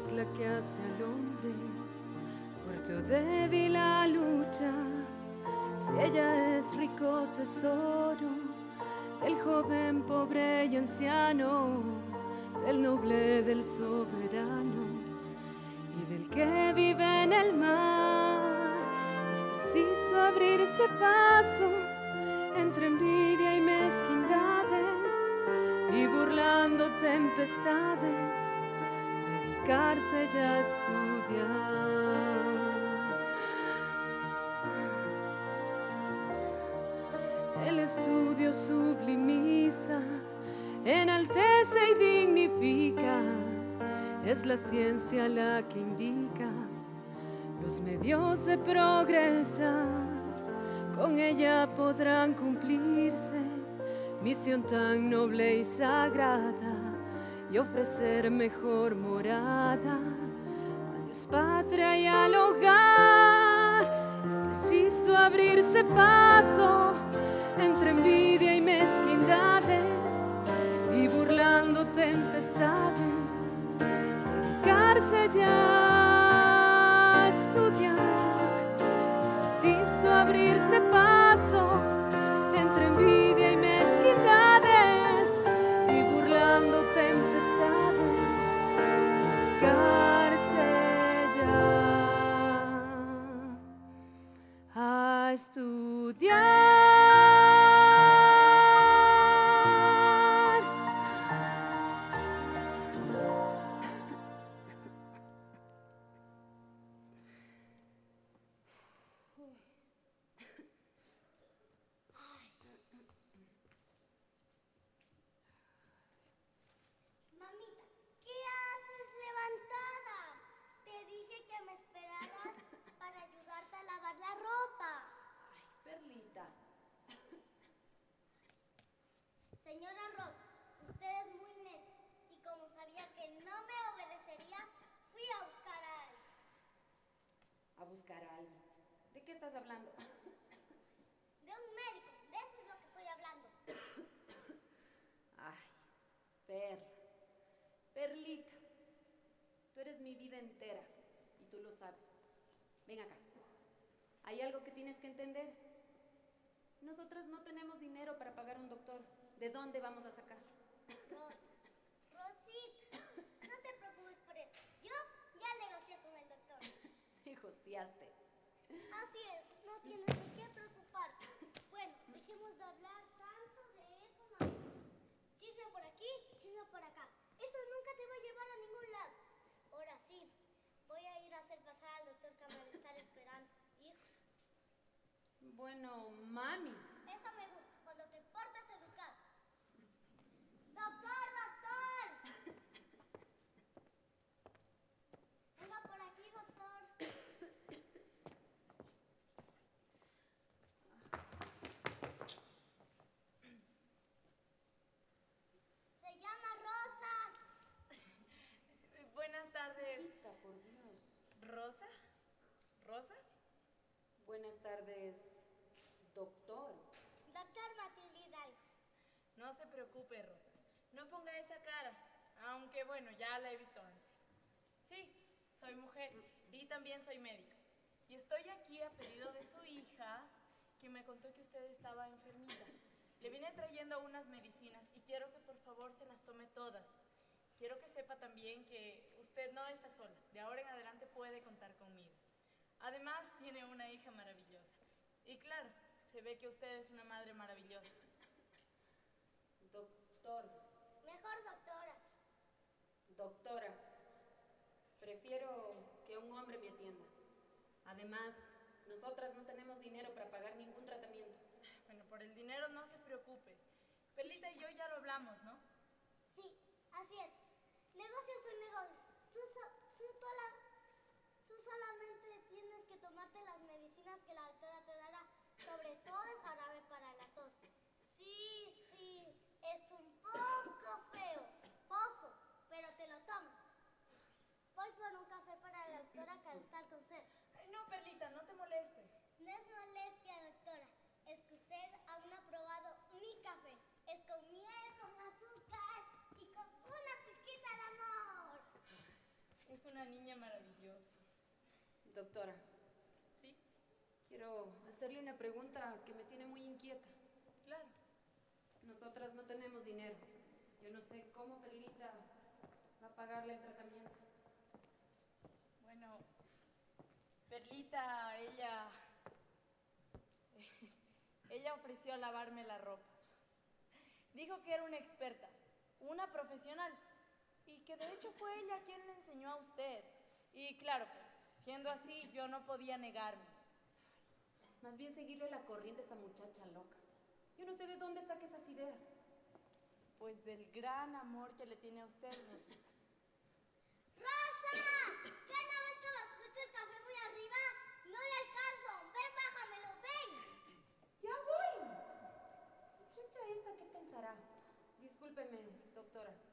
es la que hace al hombre fuerte o débil la lucha. Si ella es rico tesoro del joven pobre y anciano, del noble del soberano y del que vive en el mar, es preciso abrirse paso entre envidia y mezquindades y burlando tempestades, dedicarse ya a estudiar. El estudio sublimiza, enaltece y dignifica, es la ciencia la que indica los medios de progresar. Con ella podrán cumplirse misión tan noble y sagrada y ofrecer mejor morada a Dios, patria y al hogar. Es preciso abrirse paso entre envidia y mezquindades y burlando tempestades, dedicarse ya a estudiar abrirse paso estudiar. Buscar a alguien. ¿De qué estás hablando? De un médico, de eso es lo que estoy hablando. Ay, Perla, Perlita, tú eres mi vida entera y tú lo sabes. Ven acá. Hay algo que tienes que entender. Nosotras no tenemos dinero para pagar un doctor. ¿De dónde vamos a sacar? Rosa, Rosita, no te preocupes por eso. Yo ya negocié con el doctor. Así es, no tienes de qué preocuparte. Bueno, dejemos de hablar tanto de eso, mamá. Chisme por aquí, chisme por acá. Eso nunca te va a llevar a ningún lado. Ahora sí, voy a ir a hacer pasar al doctor que me estar esperando. Hijo, Bueno, mami. eso me gusta, cuando te portas educado. ¡Doctor, doctor! Venga por aquí, doctor. Se llama Rosa. Buenas tardes. Perlita, por Dios. ¿Rosa? ¿Rosa? Buenas tardes, doctor. Doctor Matilde Hidalgo. No se preocupe, Rosa. No ponga esa cara. Aunque bueno, ya la he visto antes. Sí, soy mujer y también soy médico. Y estoy aquí a pedido de su hija, que me contó que usted estaba enfermita. Le vine trayendo unas medicinas y quiero que por favor se las tome todas. Quiero que sepa también que usted no está sola. De ahora en adelante puede contar conmigo. Además, tiene una hija maravillosa. Y claro, se ve que usted es una madre maravillosa. Doctor, Mejor doctora. doctora, prefiero que un hombre me atienda. Además, nosotras no tenemos dinero para pagar ningún tratamiento. Bueno, por el dinero no se preocupe. Perlita y yo ya lo hablamos, ¿no? doctora con. No, Perlita, no te molestes. No es molestia, doctora. Es que usted aún ha probado mi café. Es con miel, con azúcar y con una pizquita de amor. Es una niña maravillosa. Doctora. ¿Sí? Quiero hacerle una pregunta que me tiene muy inquieta. Claro. Nosotras no tenemos dinero. Yo no sé cómo Perlita va a pagarle el tratamiento. Perlita, ella... Ella ofreció lavarme la ropa. Dijo que era una experta, una profesional, y que de hecho fue ella quien le enseñó a usted. Y claro, pues, siendo así, yo no podía negarme. Más bien seguirle la corriente a esa muchacha loca. Yo no sé de dónde saca esas ideas. Pues del gran amor que le tiene a usted, Rosita. ¡Rosa! ¿Qué no me has puesto el café muy arriba? No le alcanzo. Ven, bájamelo, ven. ¡Ya voy! Muchacha esta, ¿qué pensará? Discúlpeme, doctora.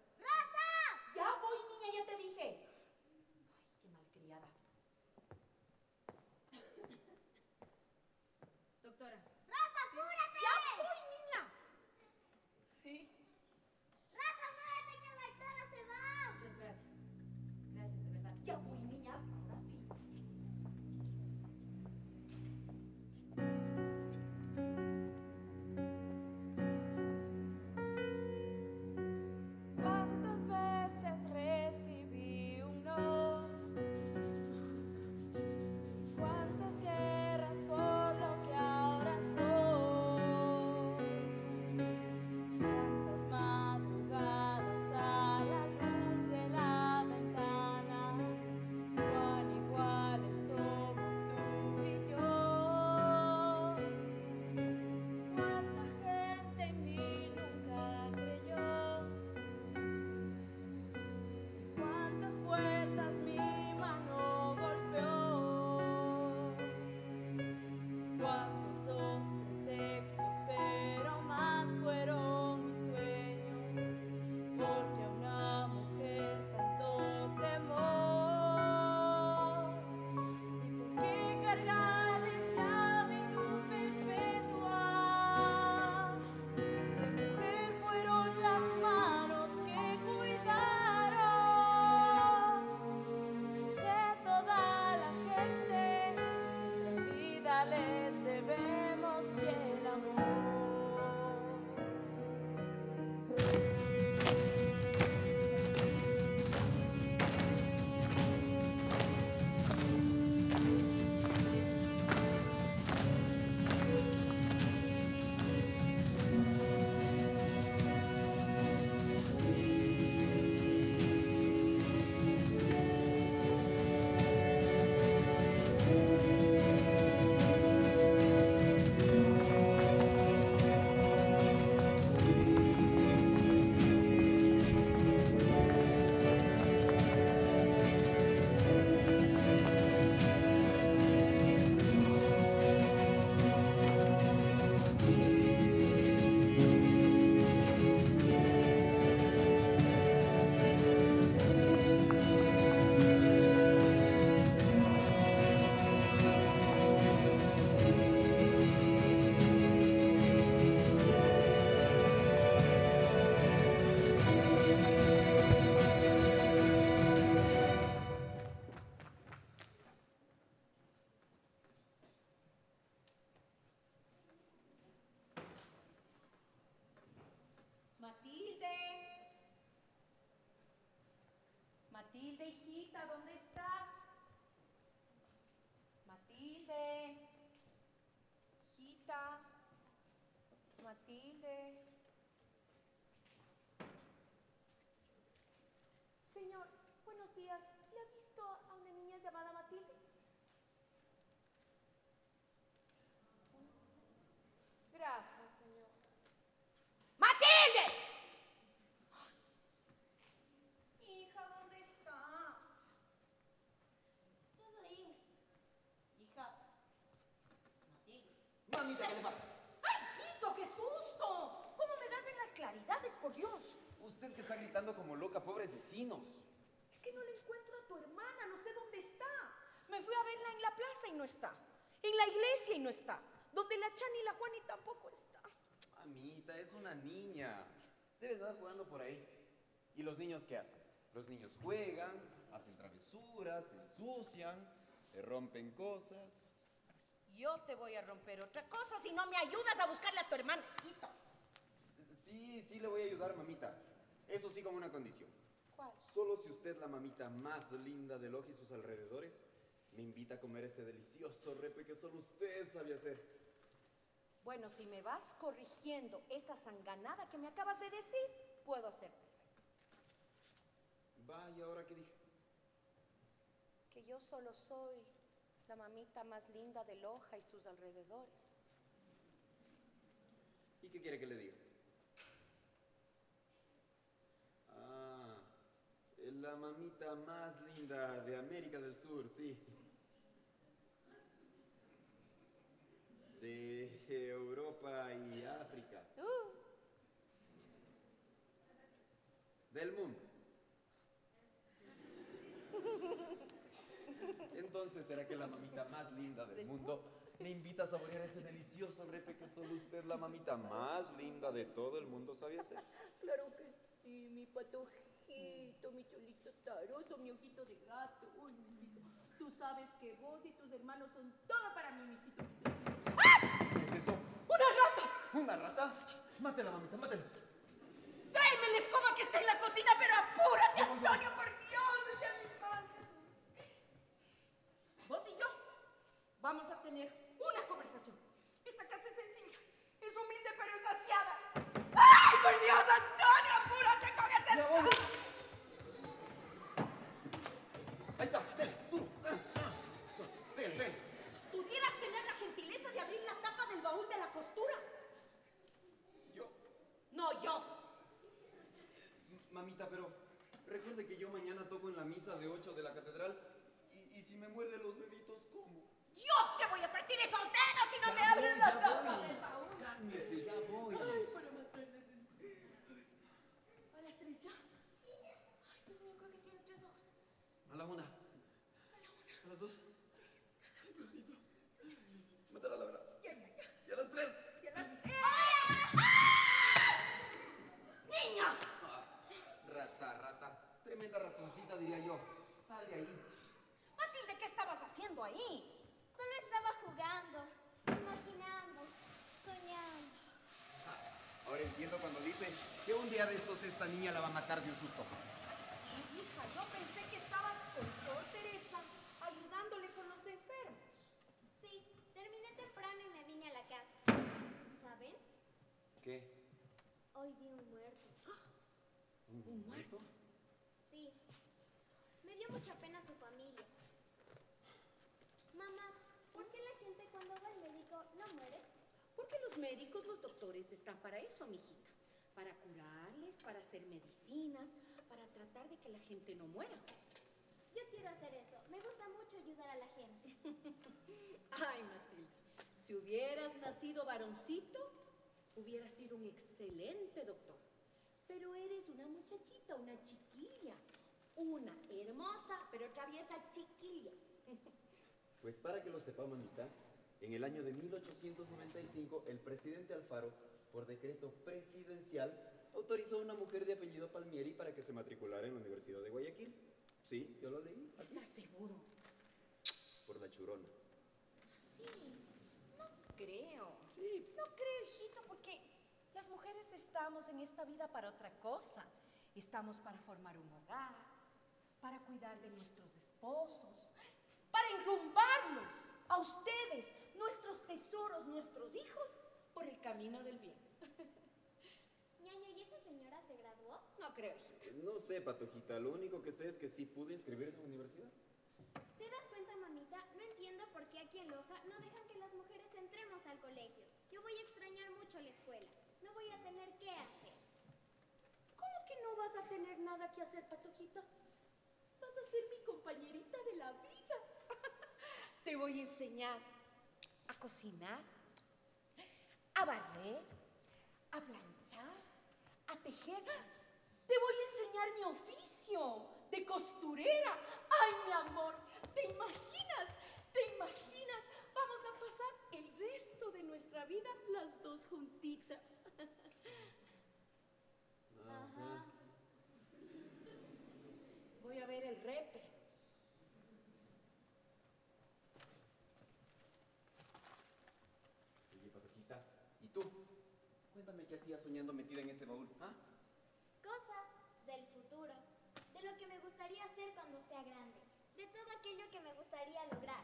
Está gritando como loca, pobres vecinos. Es que no le encuentro a tu hermana, no sé dónde está. Me fui a verla en la plaza y no está. En la iglesia y no está. Donde la Chani y la Juani tampoco está. Mamita, es una niña. Debe estar jugando por ahí. ¿Y los niños qué hacen? Los niños juegan, hacen travesuras, se ensucian, se rompen cosas. Yo te voy a romper otra cosa si no me ayudas a buscarle a tu hermana, hijito. Sí, sí le voy a ayudar, mamita. Eso sí con una condición. ¿Cuál? Solo si usted, la mamita más linda del ojo y sus alrededores, me invita a comer ese delicioso repe que solo usted sabe hacer. Bueno, si me vas corrigiendo esa sanganada que me acabas de decir, puedo hacerte. Vaya, ahora qué dije. Que yo solo soy la mamita más linda de Loja y sus alrededores. ¿Y qué quiere que le diga? Ah, es la mamita más linda de América del Sur, sí. De Europa y África. Uh, Del mundo. Entonces, ¿será que la mamita más linda del mundo me invita a saborear ese delicioso repe que solo usted, la mamita más linda de todo el mundo, sabe hacer? claro que sí, mi patojito, mi cholito taroso, mi ojito de gato. Uy, mijito, tú sabes que vos y tus hermanos son todo para mí, mijito. ¿Qué es eso? ¡Una rata! ¿Una rata? Mátela, mamita, mátela. Tráeme la escoba que está en la cocina, pero apúrate, Antonio, por Dios, ya mi madre. Vos y yo vamos a tener Yo, No, yo. Mamita, pero recuerde que yo mañana toco en la misa de 8 de la catedral y, y si me muerde los deditos, ¿cómo? Yo te voy a partir esos dedos si no me abres la ya tapa voy. del baúl. Cálmese, ya voy. para matarles. A las tres ya. Ay, Dios mío, creo que tiene tres ojos. A la una. A las dos. Diosito. Mátala a la verdad. Ya, ya, ya. Y a las tres. Y a las... ¡Niña! Ah, rata, rata. Ratoncita, diría yo. Sal de ahí. Matilde, ¿qué estabas haciendo ahí? Solo estaba jugando, imaginando, soñando. Ah, ahora entiendo cuando dice que un día de estos esta niña la va a matar de un susto. Ay, hija, yo pensé que estabas con Sor Teresa ayudándole con los enfermos. Sí, terminé temprano y me vine a la casa. ¿Saben? ¿Qué? Hoy vi un muerto. ¿Un muerto? Sí. Me dio mucha pena su familia. Mamá, ¿por qué la gente cuando va al médico no muere? Porque los médicos, los doctores están para eso, mijita. Para curarles, para hacer medicinas, para tratar de que la gente no muera. Yo quiero hacer eso. Me gusta mucho ayudar a la gente. Ay, Matilde, si hubieras nacido varoncito, hubieras sido un excelente doctor. Pero eres una muchachita, una chiquilla. Una hermosa, pero traviesa chiquilla. Pues para que lo sepa, mamita, en el año de 1895, el presidente Alfaro, por decreto presidencial, autorizó a una mujer de apellido Palmieri para que se matriculara en la Universidad de Guayaquil. Sí, yo lo leí. ¿Estás seguro? Por la churona. Sí, no creo. Sí. No creo, hijito, porque las mujeres estamos en esta vida para otra cosa. Estamos para formar un hogar, para cuidar de nuestros esposos, para enrumbarnos a ustedes, nuestros tesoros, nuestros hijos, por el camino del bien. Ñaño, ¿y esa señora se graduó? No creo, hijita. No sé, Patojita, lo único que sé es que sí pude inscribirse en la universidad. ¿Te das cuenta, mamita? No entiendo por qué aquí en Loja no dejan que las mujeres entremos al colegio. Yo voy a extrañar mucho la escuela. No voy a tener qué hacer. ¿Cómo que no vas a tener nada que hacer, Patojita? Vas a ser mi compañerita de la vida. Te voy a enseñar a cocinar, a barrer, a planchar, a tejer. Te voy a enseñar mi oficio de costurera. Ay, mi amor, ¿te imaginas? ¿Te imaginas? Vamos a pasar el resto de nuestra vida las dos juntitas. Ajá. Voy a ver el repe. Cuéntame qué hacías soñando metida en ese baúl. ¿Ah? Cosas del futuro, de lo que me gustaría hacer cuando sea grande, de todo aquello que me gustaría lograr.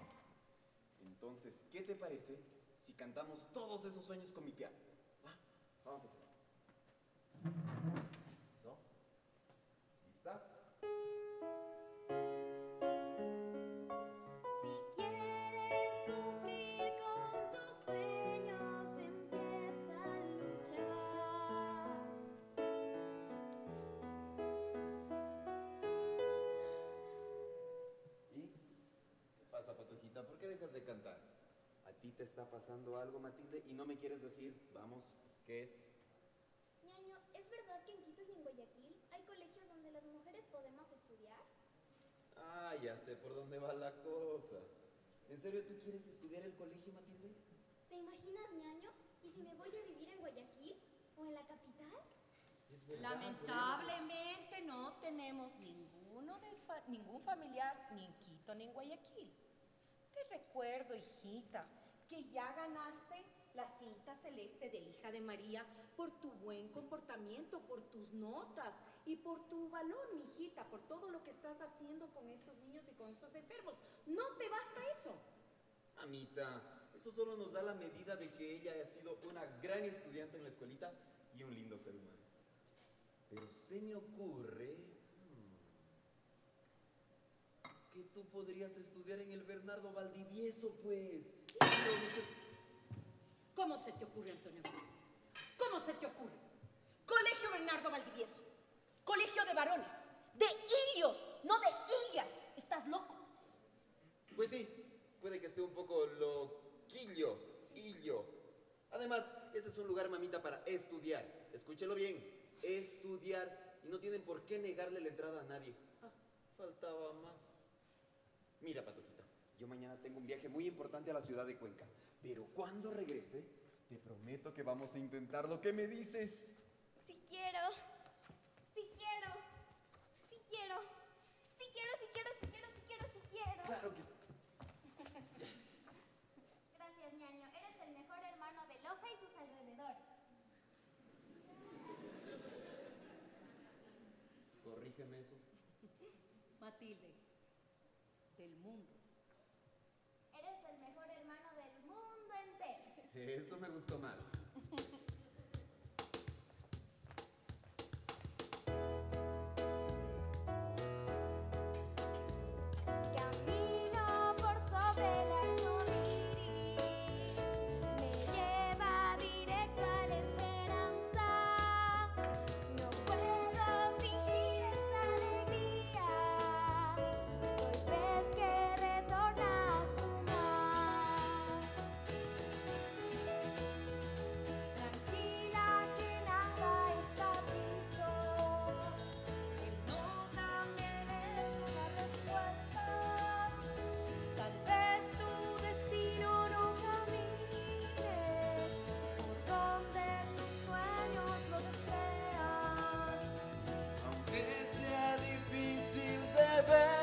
Entonces, ¿qué te parece si cantamos todos esos sueños con mi piano? ¿Ah? Vamos a hacerlo. De cantar? ¿A ti te está pasando algo, Matilde, y no me quieres decir? Vamos, ¿qué es? Ñaño, ¿es verdad que en Quito y en Guayaquil hay colegios donde las mujeres podemos estudiar? Ah, ya sé por dónde va la cosa. ¿En serio tú quieres estudiar el colegio, Matilde? ¿Te imaginas, Ñaño? ¿Y si me voy a vivir en Guayaquil o en la capital? Es verdad. Lamentablemente no tenemos ninguno del fa- ningún familiar ni en Quito ni en Guayaquil. Te recuerdo, hijita, que ya ganaste la cinta celeste de hija de María por tu buen comportamiento, por tus notas y por tu valor, mi hijita, por todo lo que estás haciendo con esos niños y con estos enfermos. No te basta eso. Mamita, eso solo nos da la medida de que ella ha sido una gran estudiante en la escuelita y un lindo ser humano. Pero se me ocurre que tú podrías estudiar en el Bernardo Valdivieso, pues. ¿Cómo se te ocurre, Antonio? ¿Cómo se te ocurre? Colegio Bernardo Valdivieso. Colegio de varones. De illos, no de illas. ¿Estás loco? Pues sí, puede que esté un poco loquillo, illo. Además, ese es un lugar, mamita, para estudiar. Escúchelo bien, estudiar. Y no tienen por qué negarle la entrada a nadie. Ah, faltaba más. Mira, Patojita, yo mañana tengo un viaje muy importante a la ciudad de Cuenca. Pero cuando regrese, te prometo que vamos a intentar lo que me dices. Si quiero, si quiero, si quiero, si quiero, si quiero, si quiero, si quiero, si quiero. Claro que sí. Gracias, ñaño. Eres el mejor hermano de Loja y sus alrededores. Corrígeme eso. Matilde, mundo. Eres el mejor hermano del mundo entero. Eso me gustó más. Difícil,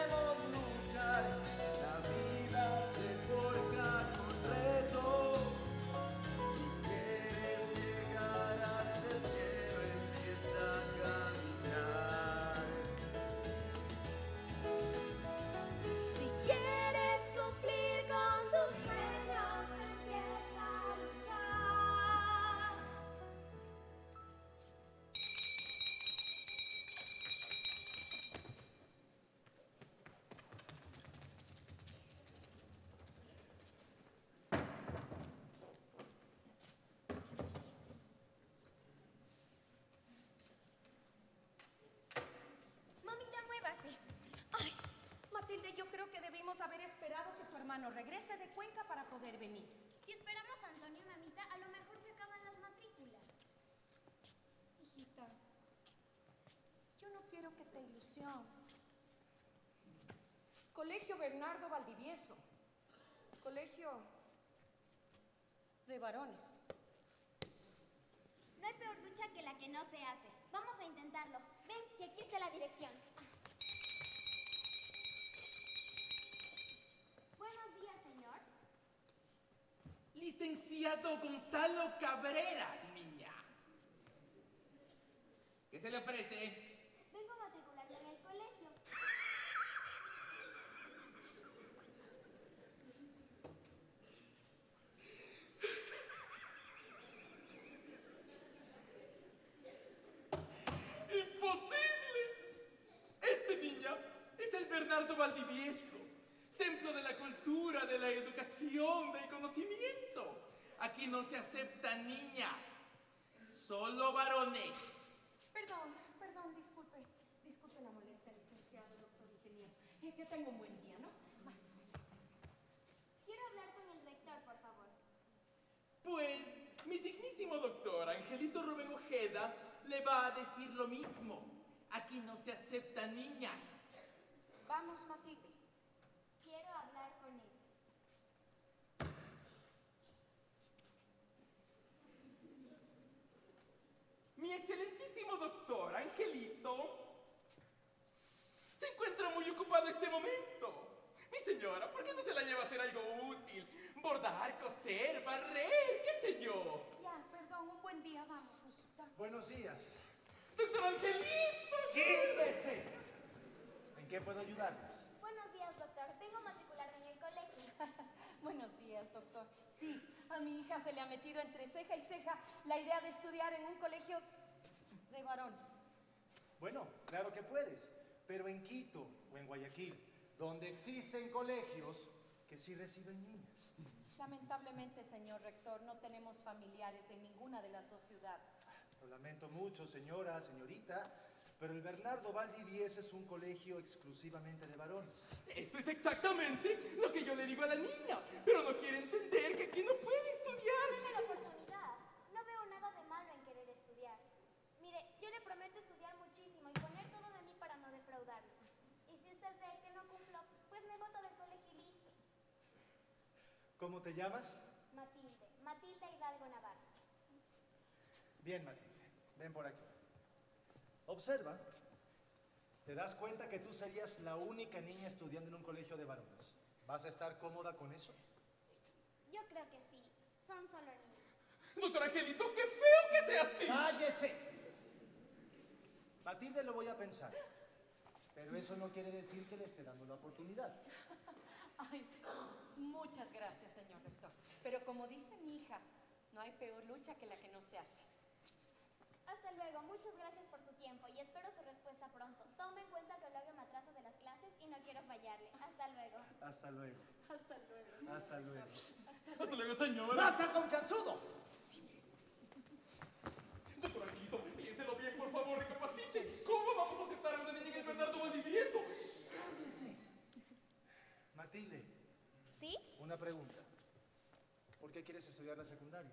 Yo creo que debimos haber esperado que tu hermano regrese de Cuenca para poder venir. Si esperamos a Antonio mamita, a lo mejor se acaban las matrículas. Hijita, yo no quiero que te ilusiones. Colegio Bernardo Valdivieso. Colegio de varones. No hay peor lucha que la que no se hace. Vamos a intentarlo. Ven, que aquí está la dirección. licenciado Gonzalo Cabrera, niña. ¿Qué se le ofrece? Aquí no se aceptan niñas, solo varones. Perdón, perdón, disculpe. Disculpe la molestia, licenciado, doctor ingeniero. Es que tengo un buen día, ¿no? Va. Quiero hablar con el rector, por favor. Pues mi dignísimo doctor Angelito Rubén Ojeda le va a decir lo mismo. Aquí no se aceptan niñas. Vamos, Matilde. Quiero hablar con él. Mi excelentísimo doctor Angelito se encuentra muy ocupado este momento. Mi señora, ¿por qué no se la lleva a hacer algo útil? Bordar, coser, barrer, qué sé yo. Ya, perdón, un buen día. Vamos, mijita. Buenos días. Doctor Angelito. ¡Quítese! ¿En qué puedo ayudarles? Buenos días, doctor. Vengo a matricularme en el colegio. Buenos días, doctor. Sí, a mi hija se le ha metido entre ceja y ceja la idea de estudiar en un colegio de varones. Bueno, claro que puedes, pero en Quito o en Guayaquil, donde existen colegios que sí reciben niñas. Lamentablemente, señor rector, no tenemos familiares en ninguna de las dos ciudades. Lo lamento mucho, señora, señorita, pero el Bernardo Valdivieso es un colegio exclusivamente de varones. Eso es exactamente lo que yo le digo a la niña, pero no quiere entender que aquí no puede Dame estudiar. la oportunidad. No veo nada de malo en querer estudiar. Mire, yo le prometo estudiar muchísimo y poner todo de mí para no defraudarlo. Y si usted ve que no cumplo, pues me bota del colegio y listo. ¿Cómo te llamas? Matilde, Matilde Hidalgo Navarro. Bien, Matilde, ven por aquí. Observa. ¿Te das cuenta que tú serías la única niña estudiando en un colegio de varones? ¿Vas a estar cómoda con eso? Yo creo que sí. Son solo niños. Doctor Angelito, qué feo que sea así. ¡Cállese! Matilde lo voy a pensar. Pero eso no quiere decir que le esté dando la oportunidad. Ay, muchas gracias, señor rector. Pero como dice mi hija, no hay peor lucha que la que no se hace. Hasta luego. Muchas gracias por su tiempo y espero su respuesta pronto. Tome en cuenta que luego me atraso de las clases y no quiero fallarle. Hasta luego. Hasta luego. Hasta luego. Hasta luego. Hasta luego. ¡Basta, confianzudo! Doctor Angelito, piénselo bien, por favor, recapacite. ¿Cómo vamos a aceptar a una niña en el Bernardo Valdivieso? Matilde, ¿Sí? una pregunta. ¿Por qué quieres estudiar la secundaria?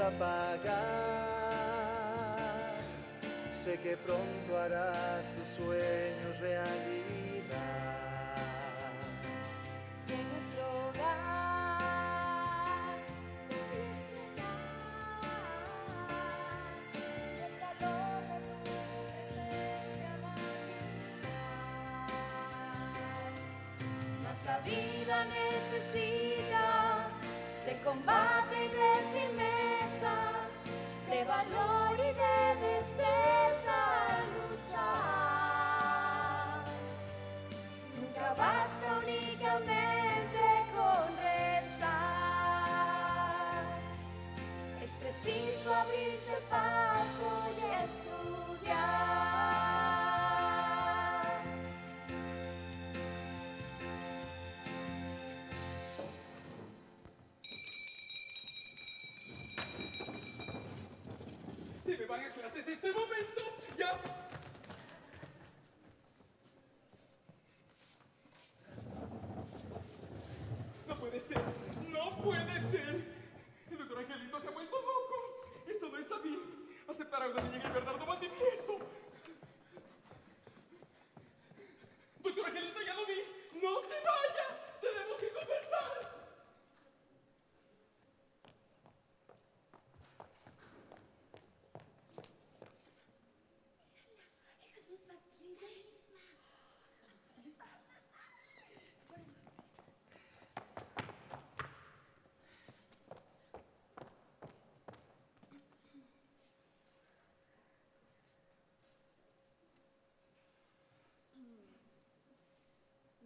Tu luz apagar. Sé que pronto harás tus sueños realidad. 50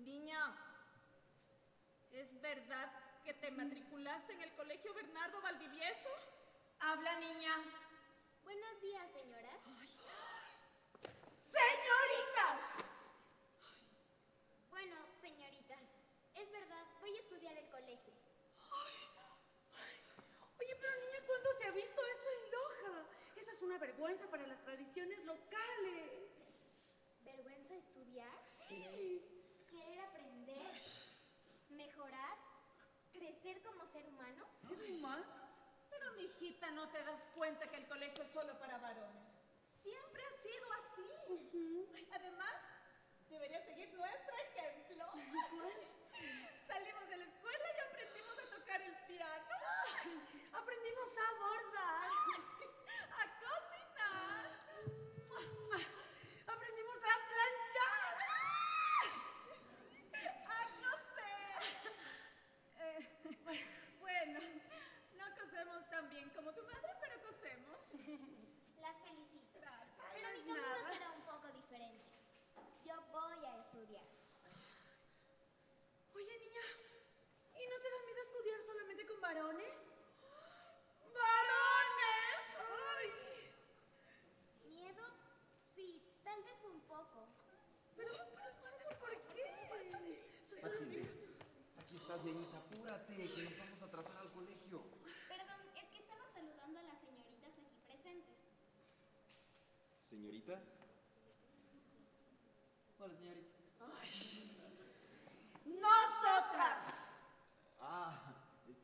Niña, ¿es verdad que te matriculaste en el colegio Bernardo Valdivieso? Habla, niña. Buenos días, señora. ¡Señoritas! Bueno, señoritas, es verdad, voy a estudiar el colegio. Oye, pero niña, ¿cuándo se ha visto eso en Loja? Esa es una vergüenza para las tradiciones locales. ¿Vergüenza estudiar? Sí. ¿Mejorar? ¿Crecer como ser humano? ¿Ser humano? Pero, mijita, ¿no te das cuenta que el colegio es solo para varones? Siempre ha sido así. Además, debería seguir nuestro ejemplo. Salimos de la escuela y aprendimos a tocar el piano. Aprendimos a bordar, a cocinar. Aprendimos a planchar, a coser. Eh, bueno, no cosemos tan bien como tu madre, pero cosemos. Las felicito. Gracias. Pero mi No es camino nada. será un poco diferente. Yo voy a estudiar. Oye, niña, ¿y no te da miedo estudiar solamente con varones? ¡Varones! ¡Ay! ¿Miedo? Sí, tal vez un poco. Pero, pero ¿por qué? Soy Matilde, aquí estás, niñita. Apúrate, que nos vamos a atrasar al colegio. Perdón, es que estaba saludando a las señoritas aquí presentes. ¿Señoritas? Hola, señorita. ¡Nosotras! Ah, eh,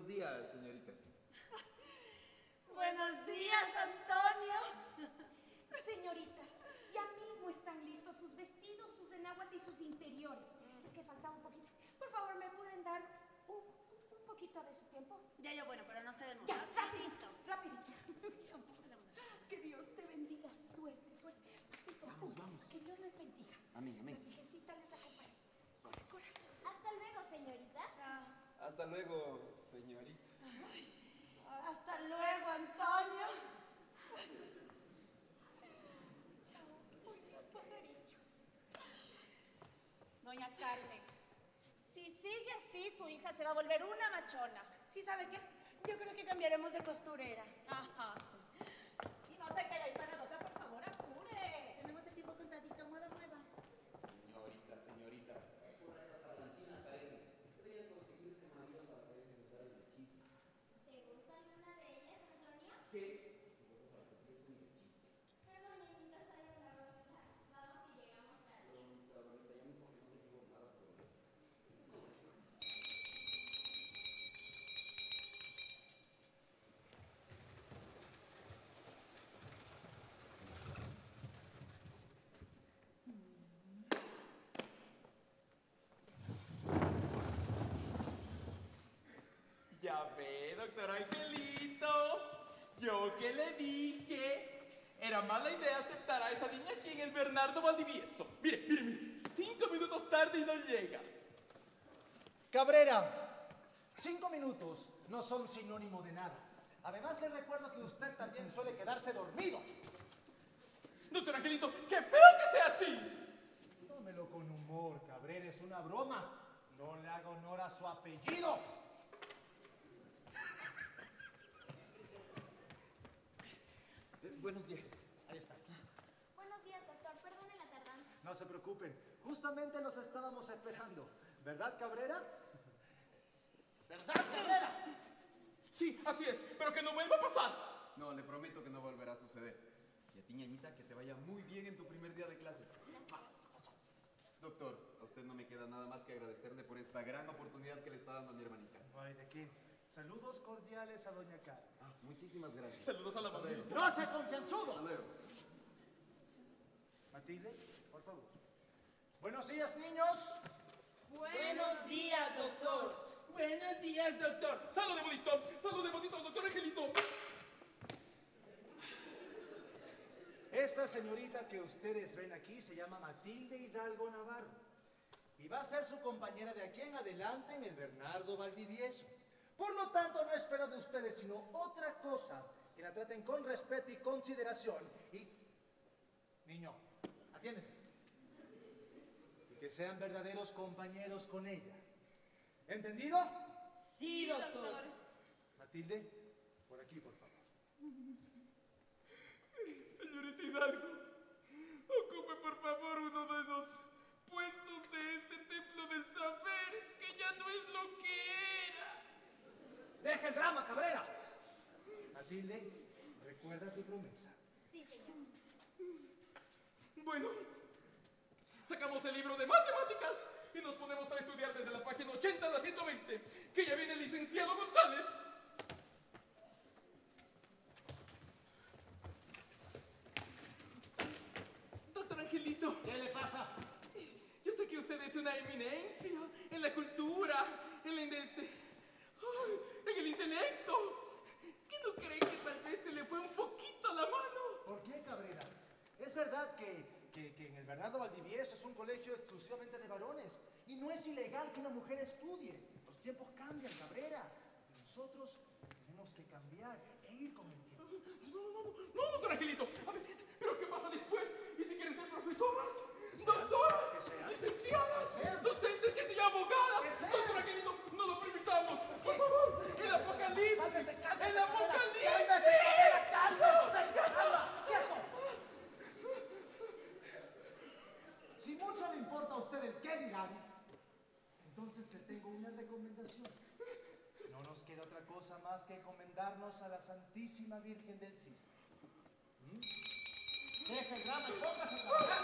buenos días, señoritas. Buenos días, Antonio. Señoritas, ya mismo están listos sus vestidos, sus enaguas y sus interiores. Es que faltaba un poquito. Por favor, ¿me pueden dar un, un poquito de su tiempo? Ya, ya, bueno, pero no se den Ya, rapidito, rapidito. Que Dios te bendiga. Suerte, suerte. Papito, Vamos, vamos. Que Dios les bendiga. Amén, La amén. Virgencita les acompañe. Corre, corre. Hasta luego, señoritas. Hasta luego, señorita. Hasta luego, Antonio. Chao, bonitos pajarillos. Doña Carmen, si sigue así, su hija se va a volver una machona. ¿Sí sabe qué? Yo creo que cambiaremos de costurera. Ajá. Y no se quede ahí paradota, por favor, apure. Tenemos el tiempo contadito, moda nueva. Señoritas, señoritas. Tranquilas parecen. Deberían conseguirse marido para poder disfrutar del chisme. ¿Te gusta alguna de ellas, Antonio? que Perdón, niñita, soy una bromita. Vamos que llegamos tarde. Ya ve, doctor Angelito. Yo que le dije. Era mala idea aceptar a esa niña aquí en el Bernardo Valdivieso. Mire, mire, mire. Cinco minutos tarde y no llega. Cabrera, cinco minutos no son sinónimo de nada. Además, le recuerdo que usted también suele quedarse dormido. Doctor Angelito, qué feo que sea así. Tómelo con humor, Cabrera, es una broma. No le haga honor a su apellido. Buenos días. Ahí está. Buenos días, doctor. Perdone la tardanza. No se preocupen, justamente los estábamos esperando. ¿Verdad, Cabrera? ¿Verdad, Cabrera? Sí, así es, pero que no vuelva a pasar. No, le prometo que no volverá a suceder. Y a ti, ñañita, que te vaya muy bien en tu primer día de clases. Doctor, a usted no me queda nada más que agradecerle por esta gran oportunidad que le está dando a mi hermanita. Ay, ¿de qué? Saludos cordiales a Doña Carmen. Muchísimas gracias. Saludos a la luego. ¡No se Hasta confianzudo! luego. Matilde, por favor. Buenos días, niños. Buenos días, doctor. Buenos días, doctor. Salude bonito. Salude bonito, doctor Angelito. Esta señorita que ustedes ven aquí se llama Matilde Hidalgo Navarro. Y va a ser su compañera de aquí en adelante en el Bernardo Valdivieso. Por lo tanto, no espero de ustedes sino otra cosa, que la traten con respeto y consideración. Y, niño, atiéndeme. Y que sean verdaderos compañeros con ella. ¿Entendido? Sí, doctor. Matilde, por aquí, por favor. Señorita Hidalgo, ocupe por favor uno de los puestos de este templo del saber, que ya no es lo que era. ¡Deja el drama, Cabrera! Matilde, recuerda tu promesa. Sí, señor. Bueno, sacamos el libro de matemáticas y nos ponemos a estudiar desde la página 80 a la 120, que ya viene el licenciado González. Doctor Angelito, ¿Qué le pasa? yo sé que usted es una eminencia en la cultura, en, la el intelecto. ¿Qué no cree que tal vez se le fue un poquito la mano? ¿Por qué, Cabrera? Es verdad que, que- que en el Bernardo Valdivieso es un colegio exclusivamente de varones y no es ilegal que una mujer estudie. Los tiempos cambian, Cabrera. Y nosotros tenemos que cambiar e ir con el tiempo. No, no, no, no, ¿qué ¡Cálmese, cálmese! ¡El Cabrera! apocalipsis! ¡Cálmese! ¡Cálmese! ¡Calma! ¡Quieto! Si mucho le importa a usted el qué dirán, entonces le tengo una recomendación. No nos queda otra cosa más que encomendarnos a la Santísima Virgen del Cisne. ¿Mm? Deje el drama y póngase a trabajar.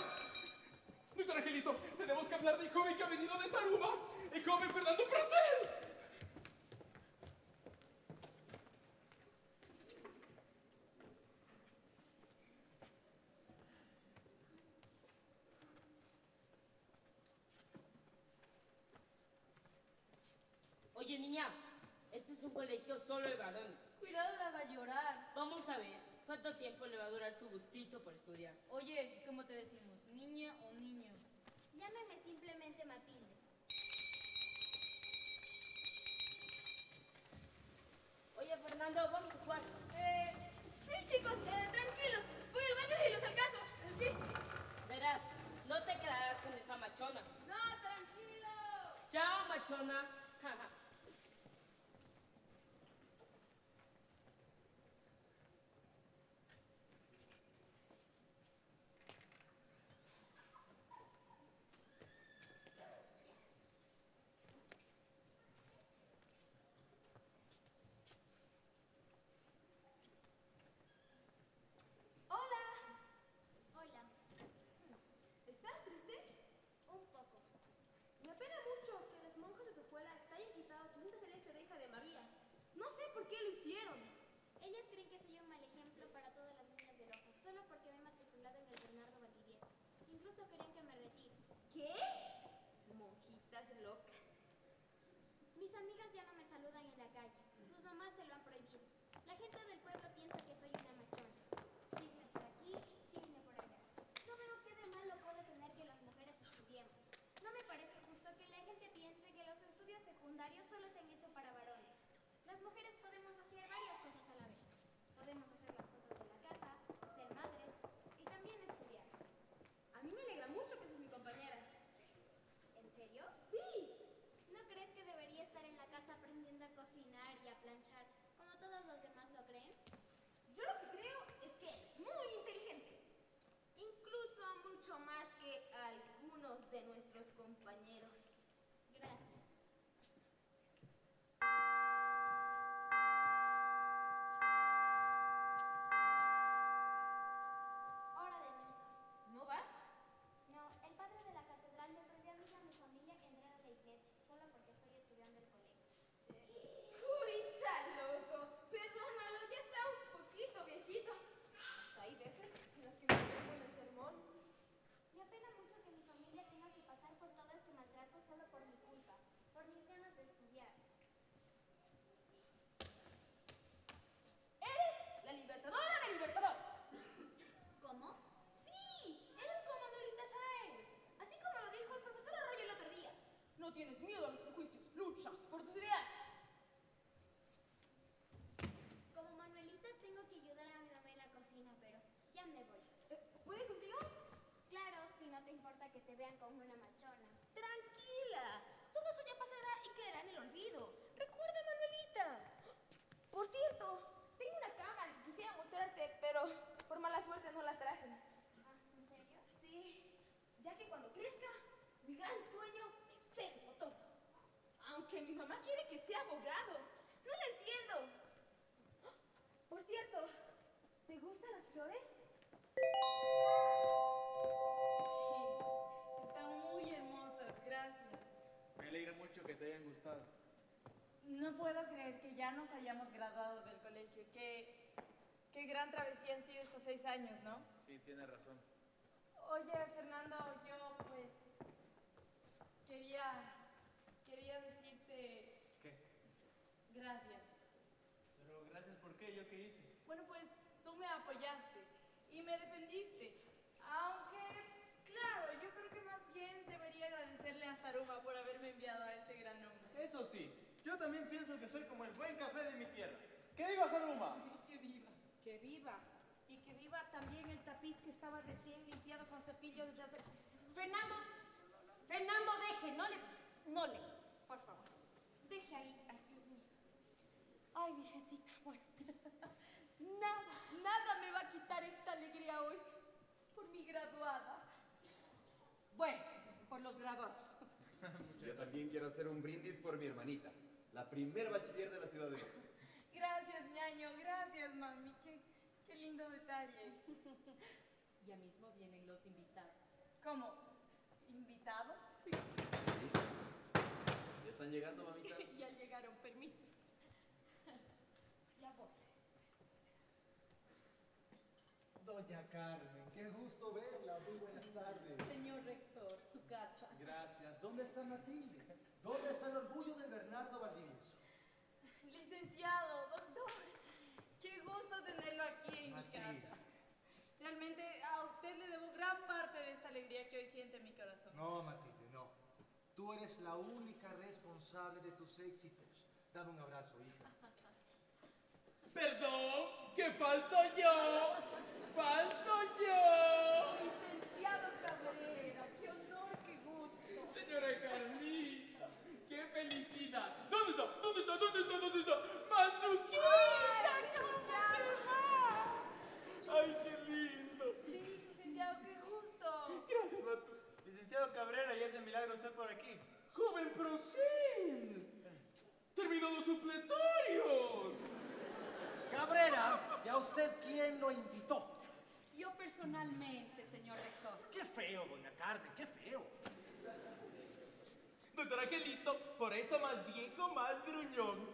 Doctor Angelito, tenemos que hablar del joven que ha venido de Saruma. El joven Fernando Procel. Oye, niña, este es un colegio solo de varones. Cuidado, la va a llorar. Vamos a ver cuánto tiempo le va a durar su gustito por estudiar. Oye, ¿cómo te decimos? ¿Niña o niño? Llámeme simplemente Matilde. Oye, Fernando, vamos a jugar. Eh, sí, chicos, eh, tranquilos. Voy al baño y los alcanzo. Eh, Sí. Verás, no te quedarás con esa machona. No, tranquilo. Chao, machona. Querían que me retire. ¿Qué? Monjitas locas. Mis amigas ya no me saludan en la calle. Sus mamás se lo han prohibido. La gente del pueblo piensa que soy una machona. Chisme por aquí, chisme por allá. No veo qué de malo puede tener que las mujeres estudiemos. No me parece justo que la gente piense que los estudios secundarios solo se han hecho para varones. Las mujeres podemos hacer varias cosas a la vez. Podemos hacer las cosas de la casa, ser madres y también estudiar. A mí me alegra mucho que seas mi compañera. ¿En serio? Sí. ¿No crees que debería estar en la casa aprendiendo a cocinar y a planchar como todos los demás lo creen? Yo lo que creo es que eres muy inteligente. Incluso mucho más que algunos de nuestros compañeros. Gracias. Hora de misa. ¿No vas? No, el padre de la catedral le prohibió a mí y a mi familia entrar a la iglesia, solo porque estoy estudiando el colegio. Curita loco. Perdónalo, ya está un poquito viejito. Hay veces en las que me pongo en el sermón. Me apena mucho que mi familia tenga que pasar por todo este maltrato solo por mi culpa, por mis ganas de estudiar. Eres la libertadora del libertador. ¿Cómo? Sí, eres como Manuelita Sáenz. Así como lo dijo el profesor Arroyo el otro día. No tienes miedo a los prejuicios, luchas por tus ideales. Como Manuelita tengo que ayudar a mi mamá en la cocina, pero ya me voy. Eh, ¿Puede contigo? Claro, si no te importa que te vean como una machona. Tranquila, todo eso ya pasará y quedará en el olvido. Recuerda, Manuelita. Por cierto, tengo una cámara que quisiera mostrarte, pero por mala suerte no la traje. Ah, ¿en serio? Sí, ya que cuando crezca, mi gran sueño. Aunque mi mamá quiere que sea abogado. No la entiendo. Por cierto, ¿te gustan las flores? Sí, están muy hermosas, gracias. Me alegra mucho que te hayan gustado. No puedo creer que ya nos hayamos graduado del colegio. Qué, qué gran travesía han sido estos seis años, ¿no? Sí, tienes razón. Oye, Fernando, yo pues quería decirte ¿Qué? Gracias. Pero gracias, ¿por qué? ¿Yo qué hice? Bueno, pues tú me apoyaste y me defendiste. Aunque, claro, yo creo que más bien debería agradecerle a Saruma por haberme enviado a este gran hombre. Eso sí, yo también pienso que soy como el buen café de mi tierra. ¡Que viva Saruma! ¡Que viva! Que viva. Y que viva también el tapiz que estaba recién limpiado con cepillo desde hace... Fernando, Fernando, deje, no le, no le, por favor. Deje ahí, mío. Ay, viejecita, bueno. nada, nada me va a quitar esta alegría hoy por mi graduada. Bueno, por los graduados. Yo también quiero hacer un brindis por mi hermanita, la primer bachiller de la ciudad de Lima. Gracias, ñaño, gracias, mami. Qué, qué lindo detalle. Ya mismo vienen los invitados. ¿Cómo? ¿Invitados? ¿Ya están llegando, mamita? ya llegaron, permiso. La voz. Doña Carmen, qué gusto verla. Muy buenas tardes. Señor rector, su casa. Gracias. ¿Dónde está Matilde? ¿Dónde está el orgullo del Bernardo Valdivieso? Licenciado, doctor, qué gusto tenerlo aquí en mi casa. Realmente a usted le debo gran parte de esta alegría que hoy siente en mi corazón. No, Matilde, no. Tú eres la única responsable de tus éxitos. Dame un abrazo, hija. Perdón, que falto yo. Falto yo. Licenciado Cabrera, qué honor, qué gusto. Señora Carlita, qué felicidad. ¿Dónde está? ¿Dónde está? ¿Dónde está? ¿Dónde está? ¡Manduquita! ¡Ay, qué lindo! Sí, licenciado, qué gusto. Gracias, Matu. Licenciado Cabrera, ya es el milagro usted por aquí. ¡Joven Procel! ¡Terminó los supletorios! Cabrera, ¿y a usted quién lo invitó? Yo personalmente, señor rector. Qué feo, doña Carmen, qué feo. Doctor Angelito, por eso más viejo, más gruñón.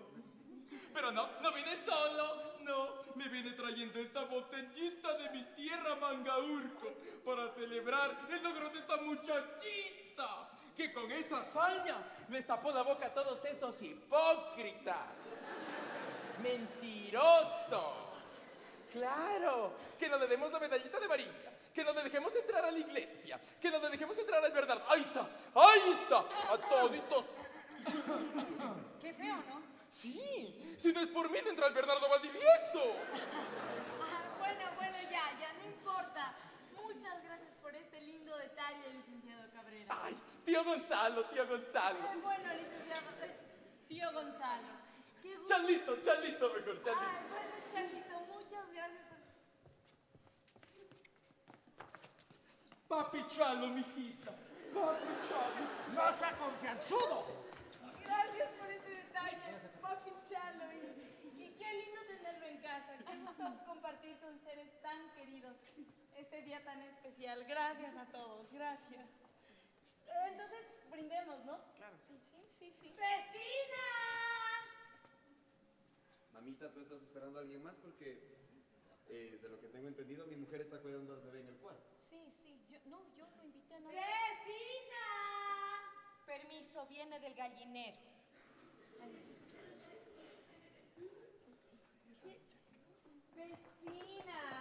Pero no, no vine solo, no, me viene trayendo esta botellita de mi tierra Mangaurco para celebrar el logro de esta muchachita que con esa hazaña les tapó la boca a todos esos hipócritas, mentirosos. Claro, que no le demos la medallita de María, que no le dejemos entrar a la iglesia, que no le dejemos entrar al Bernardo. Ahí está, ahí está, a toditos. Qué feo, ¿no? Sí, si no es por mí, entra el Bernardo Valdivieso. Ah, bueno, bueno, ya, ya, no importa. Muchas gracias por este lindo detalle, licenciado Cabrera. Ay, tío Gonzalo, tío Gonzalo. Eh, bueno, licenciado, eh, tío Gonzalo. Chalito, Chalito mejor, Chalito. Ay, bueno, Chalito, muchas gracias por... Papi Chalo, mijita. Papi Chalo. ¡No sea confianzudo! Gracias por este detalle, papi Chalo. Y, y qué lindo tenerlo en casa. Qué gusto compartir con seres tan queridos este día tan especial. Gracias a todos, gracias. Entonces, brindemos, ¿no? Claro. Sí, sí, sí. ¡Vecina! Mamita, ¿tú estás esperando a alguien más? Porque, eh, de lo que tengo entendido, mi mujer está cuidando al bebé en el cuarto. Sí, sí, yo, no, yo no invité a nadie. ¡Vecina! Permiso, viene del gallinero. Vecinas,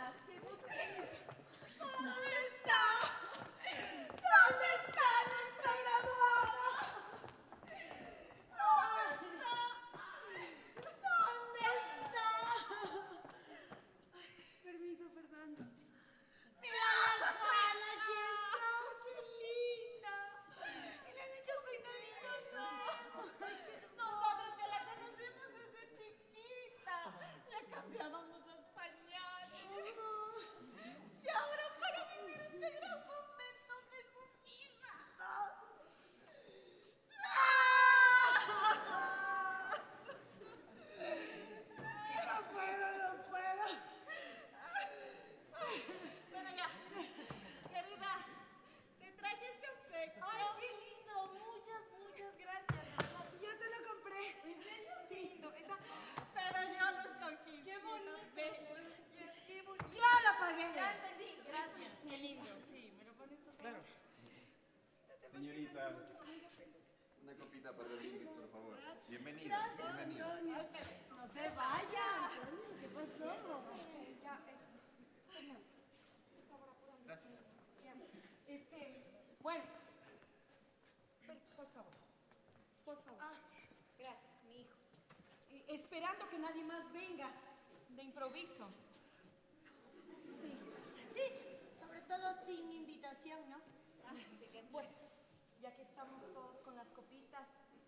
Yo lo pagué. Ya entendí. Gracias. Qué lindo. Sí, me lo pones favor. Claro. Señoritas, una copita para el brindis, por favor. Bienvenidas. No se vaya. ¿Qué pasó? Gracias. Este, bueno. Por favor. Por favor. Gracias, mi hijo. Eh, esperando que nadie más venga de improviso. Sí. Sí, sobre todo sin invitación, ¿no? Ah, Bueno, ya que estamos todos con las copitas,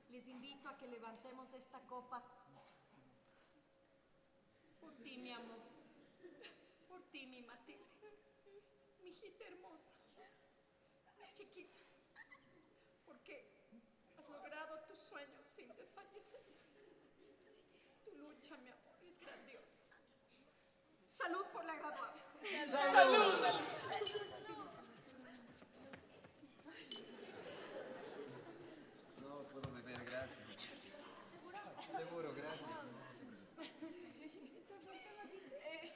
les invito a que levantemos esta copa. Por ti, mi amor. Por ti, mi Matilde. Mi hijita hermosa. Mi chiquita. Porque has logrado tus sueños sin desfallecer. Tu lucha, mi amor. Salud por la graduada. No puedo beber, gracias. Seguro, gracias. Eh,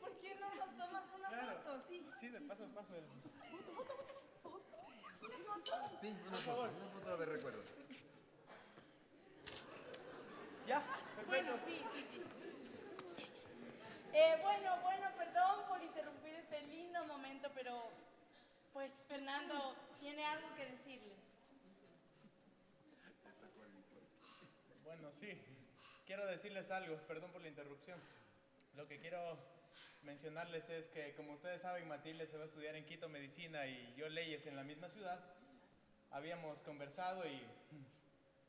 ¿Por qué no nos tomas una Claro. foto? Sí. Sí, de paso a paso. Sí, una foto, una foto de recuerdo. Ya, Bueno, perfecto. sí, sí, sí. Eh, bueno, bueno, perdón por interrumpir este lindo momento, pero pues Fernando tiene algo que decirles. Bueno, sí. Quiero decirles algo, perdón por la interrupción. Lo que quiero mencionarles es que, como ustedes saben, Matilde se va a estudiar en Quito medicina y yo leyes en la misma ciudad. Habíamos conversado y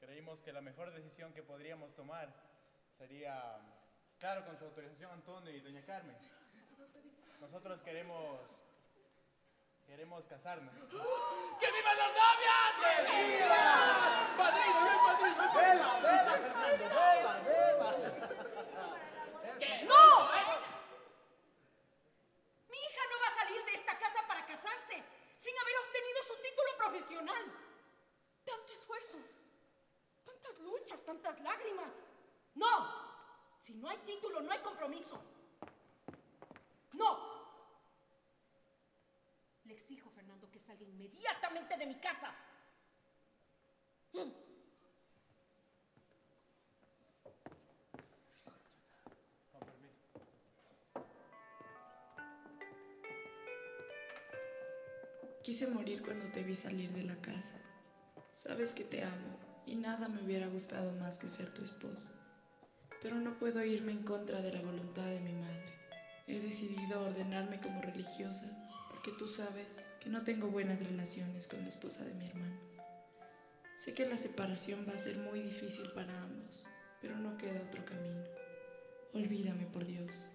creímos que la mejor decisión que podríamos tomar sería, claro, con su autorización Antonio y doña Carmen. Nosotros queremos, queremos casarnos. ¡Que vivan las novias! ¡Que viva! ¡Padrino, ven, padrino! ¡Beba, beba, Fernando! ¡Beba, beba! ¡No! Mi hija no va a salir de esta casa para casarse sin haber obtenido su título profesional. Tanto esfuerzo, tantas luchas, tantas lágrimas. No, si no hay título, no hay compromiso. No. Le exijo, Fernando, que salga inmediatamente de mi casa. Quise morir cuando te vi salir de la casa. Sabes que te amo y nada me hubiera gustado más que ser tu esposo. Pero no puedo irme en contra de la voluntad de mi madre. He decidido ordenarme como religiosa porque tú sabes que no tengo buenas relaciones con la esposa de mi hermano. Sé que la separación va a ser muy difícil para ambos, pero no queda otro camino. Olvídame por Dios.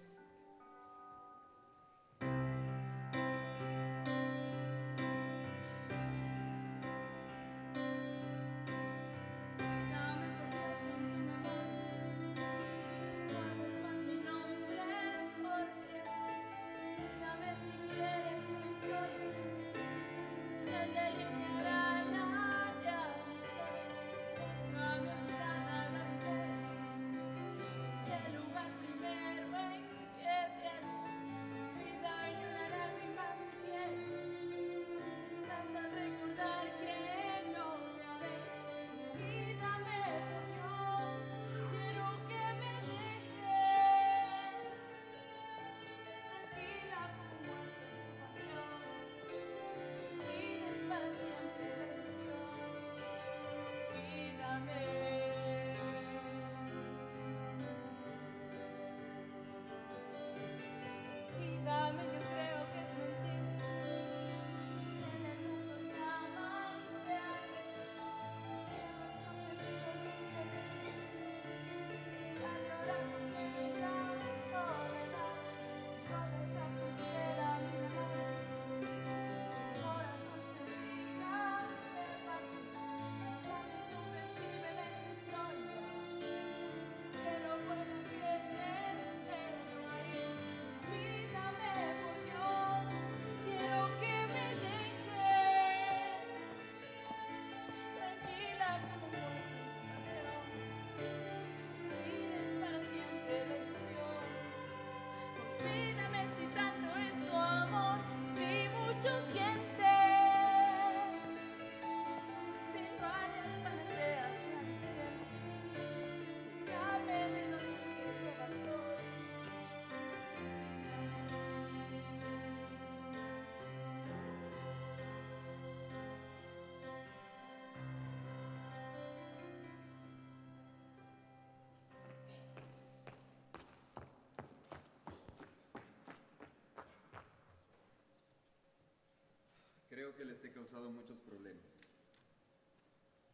Creo que les he causado muchos problemas.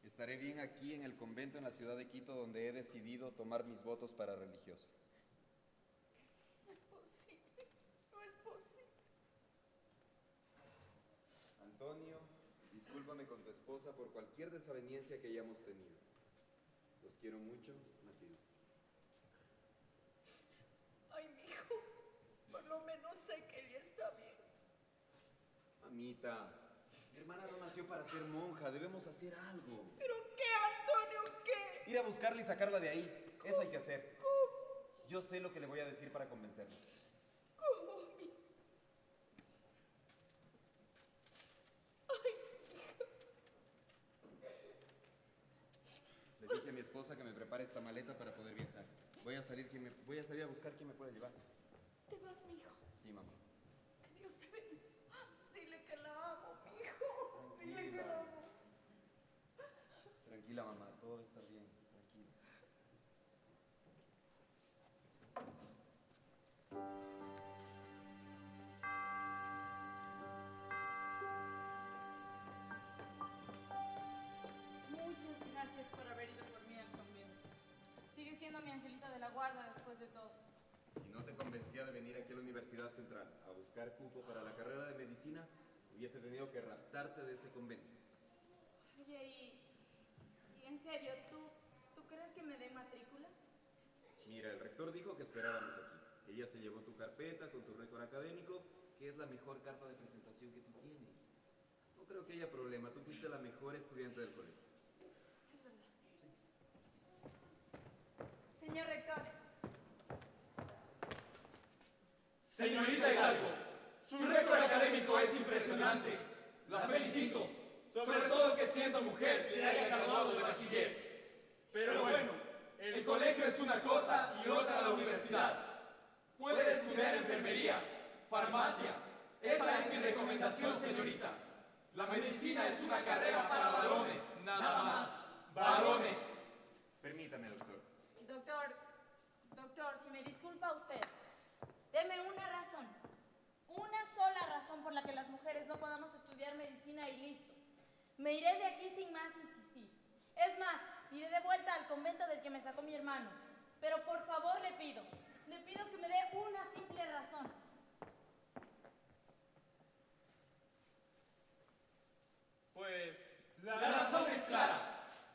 Estaré bien aquí en el convento en la ciudad de Quito donde he decidido tomar mis votos para religiosa. No es posible, no es posible. Antonio, discúlpame con tu esposa por cualquier desaveniencia que hayamos tenido. Los quiero mucho, Matilde. Ay, mijo, por lo menos sé que ella está bien. Mamita, mi hermana no nació para ser monja, debemos hacer algo. ¿Pero qué, Antonio, qué? Ir a buscarla y sacarla de ahí, eso hay que hacer. Yo sé lo que le voy a decir para convencerla. Gracias por haber ido por mí al convento. Sigue siendo mi angelita de la guarda después de todo. Si no te convencía de venir aquí a la Universidad Central a buscar cupo para la carrera de medicina, hubiese tenido que raptarte de ese convento. Oye, y, y en serio, ¿tú, ¿tú crees que me dé matrícula? Mira, el rector dijo que esperáramos aquí. Ella se llevó tu carpeta con tu récord académico, que es la mejor carta de presentación que tú tienes. No creo que haya problema, tú fuiste la mejor estudiante del colegio. Sí, es verdad. Señor rector, Señorita Hidalgo, su récord académico es impresionante. La felicito, sobre todo que siendo mujer se haya graduado de bachiller. Pero bueno, el colegio es una cosa y otra la universidad. Puede estudiar enfermería, farmacia. Esa es mi recomendación, señorita. La medicina es una carrera para varones, nada más. Varones. Permítame, doctor. Doctor, doctor, si me disculpa usted, deme una razón, una sola razón por la que las mujeres no podamos estudiar medicina y listo. Me iré de aquí sin más insistir. Es más, iré de vuelta al convento del que me sacó mi hermano. Pero por favor le pido, le pido que me dé una simple razón. Pues La razón es clara,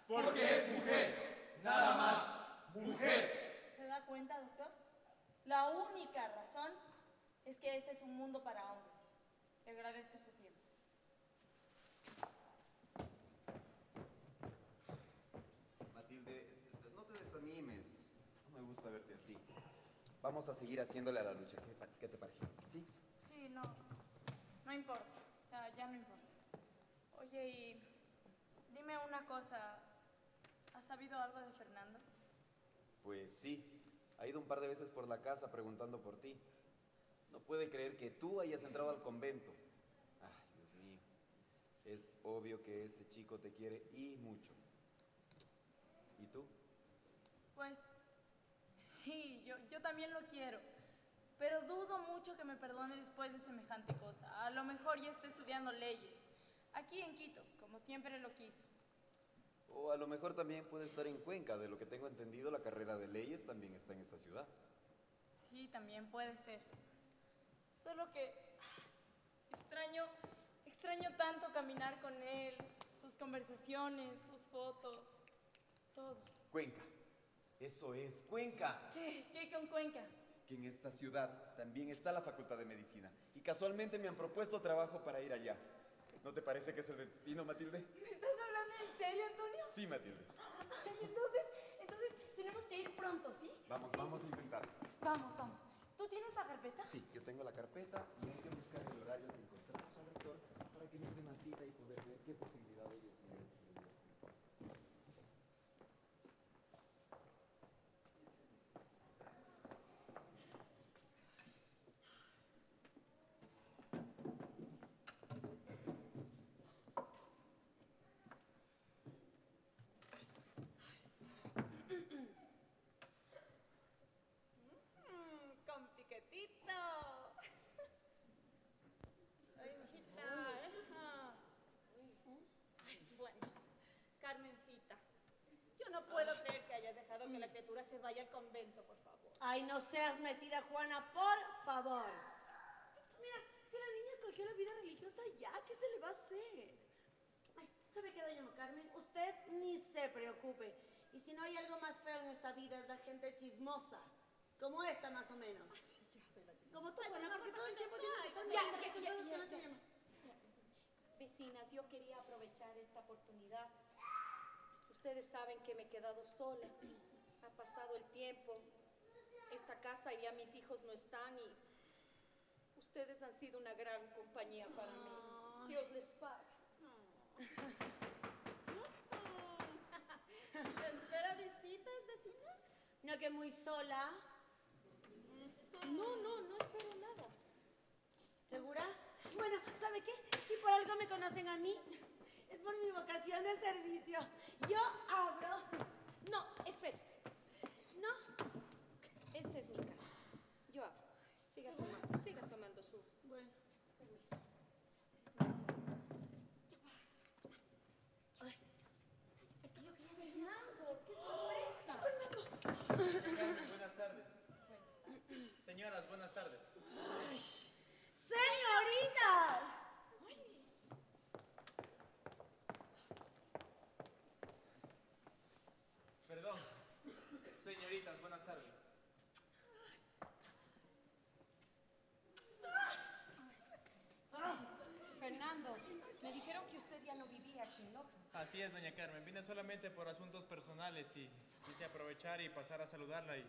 porque es mujer, nada más, mujer. ¿Se da cuenta, doctor? La única razón es que este es un mundo para hombres. Le agradezco su tiempo. Matilde, no te desanimes. No me gusta verte así. Vamos a seguir haciéndole a la lucha. ¿Qué, te parece? ¿Sí? Sí, no, no importa, ya, ya no importa. Oye, y dime una cosa, ¿has sabido algo de Fernando? Pues sí. Ha ido un par de veces por la casa preguntando por ti. No puede creer que tú hayas entrado al convento. Ay, Dios mío. Es obvio que ese chico te quiere y mucho. ¿Y tú? Pues sí, yo, yo también lo quiero, pero dudo mucho que me perdone después de semejante cosa. A lo mejor ya está estudiando leyes, aquí en Quito, como siempre lo quiso. O a lo mejor también puede estar en Cuenca. De lo que tengo entendido, la carrera de leyes también está en esta ciudad. Sí, también puede ser. Solo que ah, extraño, extraño tanto caminar con él, sus conversaciones, sus fotos, todo. Cuenca. Eso es, Cuenca. ¿Qué? ¿Qué con Cuenca? Que en esta ciudad también está la Facultad de Medicina. Y casualmente me han propuesto trabajo para ir allá. ¿No te parece que es el destino, Matilde? ¿Me estás hablando en serio, Antonio? Sí, Matilde. Ay, entonces, entonces tenemos que ir pronto, ¿sí? Vamos, vamos a intentar. Vamos, vamos. ¿Tú tienes la carpeta? Sí, yo tengo la carpeta y hay que buscar el horario que encontramos al rector para que nos den una cita y poder ver qué posibilidades tiene. Mmm, con piquetito. Ay, mijita. ajá. Ay, bueno, Carmencita, yo no puedo creer que hayas dejado que la criatura se vaya al convento, por favor. Ay, no seas metida, Juana, por favor. Mira, si la niña escogió la vida religiosa ya, ¿qué se le va a hacer? Ay, ¿sabe qué, doña Carmen? Usted ni se preocupe. Y si no hay algo más feo en esta vida es la gente chismosa. Como esta, más o menos. Como tú, Juana, porque todo el tiempo tienes que estar Ya, ya, ya, ya, ya. Vecinas, yo quería aprovechar esta oportunidad. Ustedes saben que me he quedado sola. Ha pasado el tiempo. Esta casa y ya mis hijos no están y ustedes han sido una gran compañía para mí. Dios les pague. ¿Espera visitas, vecina? No que muy sola. No, no, no espero nada. ¿Segura? Bueno, ¿sabe qué? Si por algo me conocen a mí, es por mi vocación de servicio. Yo abro. No, espérese. No. Esta es mi casa. Yo abro. Siga tomando, siga tomando su Bueno. permiso. Es que yo quería Fernando. ¡Qué sorpresa! Carmen, buenas tardes. Señoras, buenas tardes. ¡Señoritas! Perdón. Señoritas, buenas tardes. Fernando, me dijeron que usted ya no vivía aquí en Loja. Así es, doña Carmen. Vine solamente por asuntos personales y quise aprovechar y pasar a saludarla y,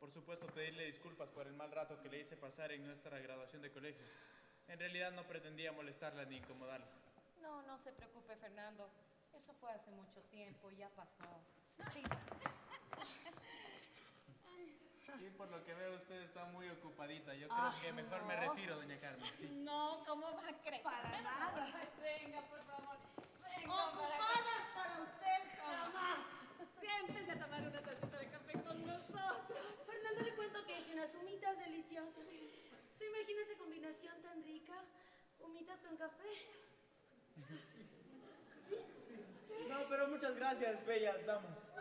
por supuesto, pedirle disculpas por el mal rato que le hice pasar en nuestra graduación de colegio. En realidad no pretendía molestarla ni incomodarla. No, no se preocupe, Fernando. Eso fue hace mucho tiempo, ya pasó. Sí. Y por lo que veo usted está muy ocupadita. Yo creo que mejor me retiro, doña Carmen. sí. No, ¿cómo va a creer? Para nada. Venga, por favor. Ocupadas para usted jamás. Siéntese a tomar una tacita de café con nosotros. Fernando le cuento que hice unas humitas deliciosas. ¿Se imagina esa combinación tan rica? Humitas con café. No, pero muchas gracias, bellas damas.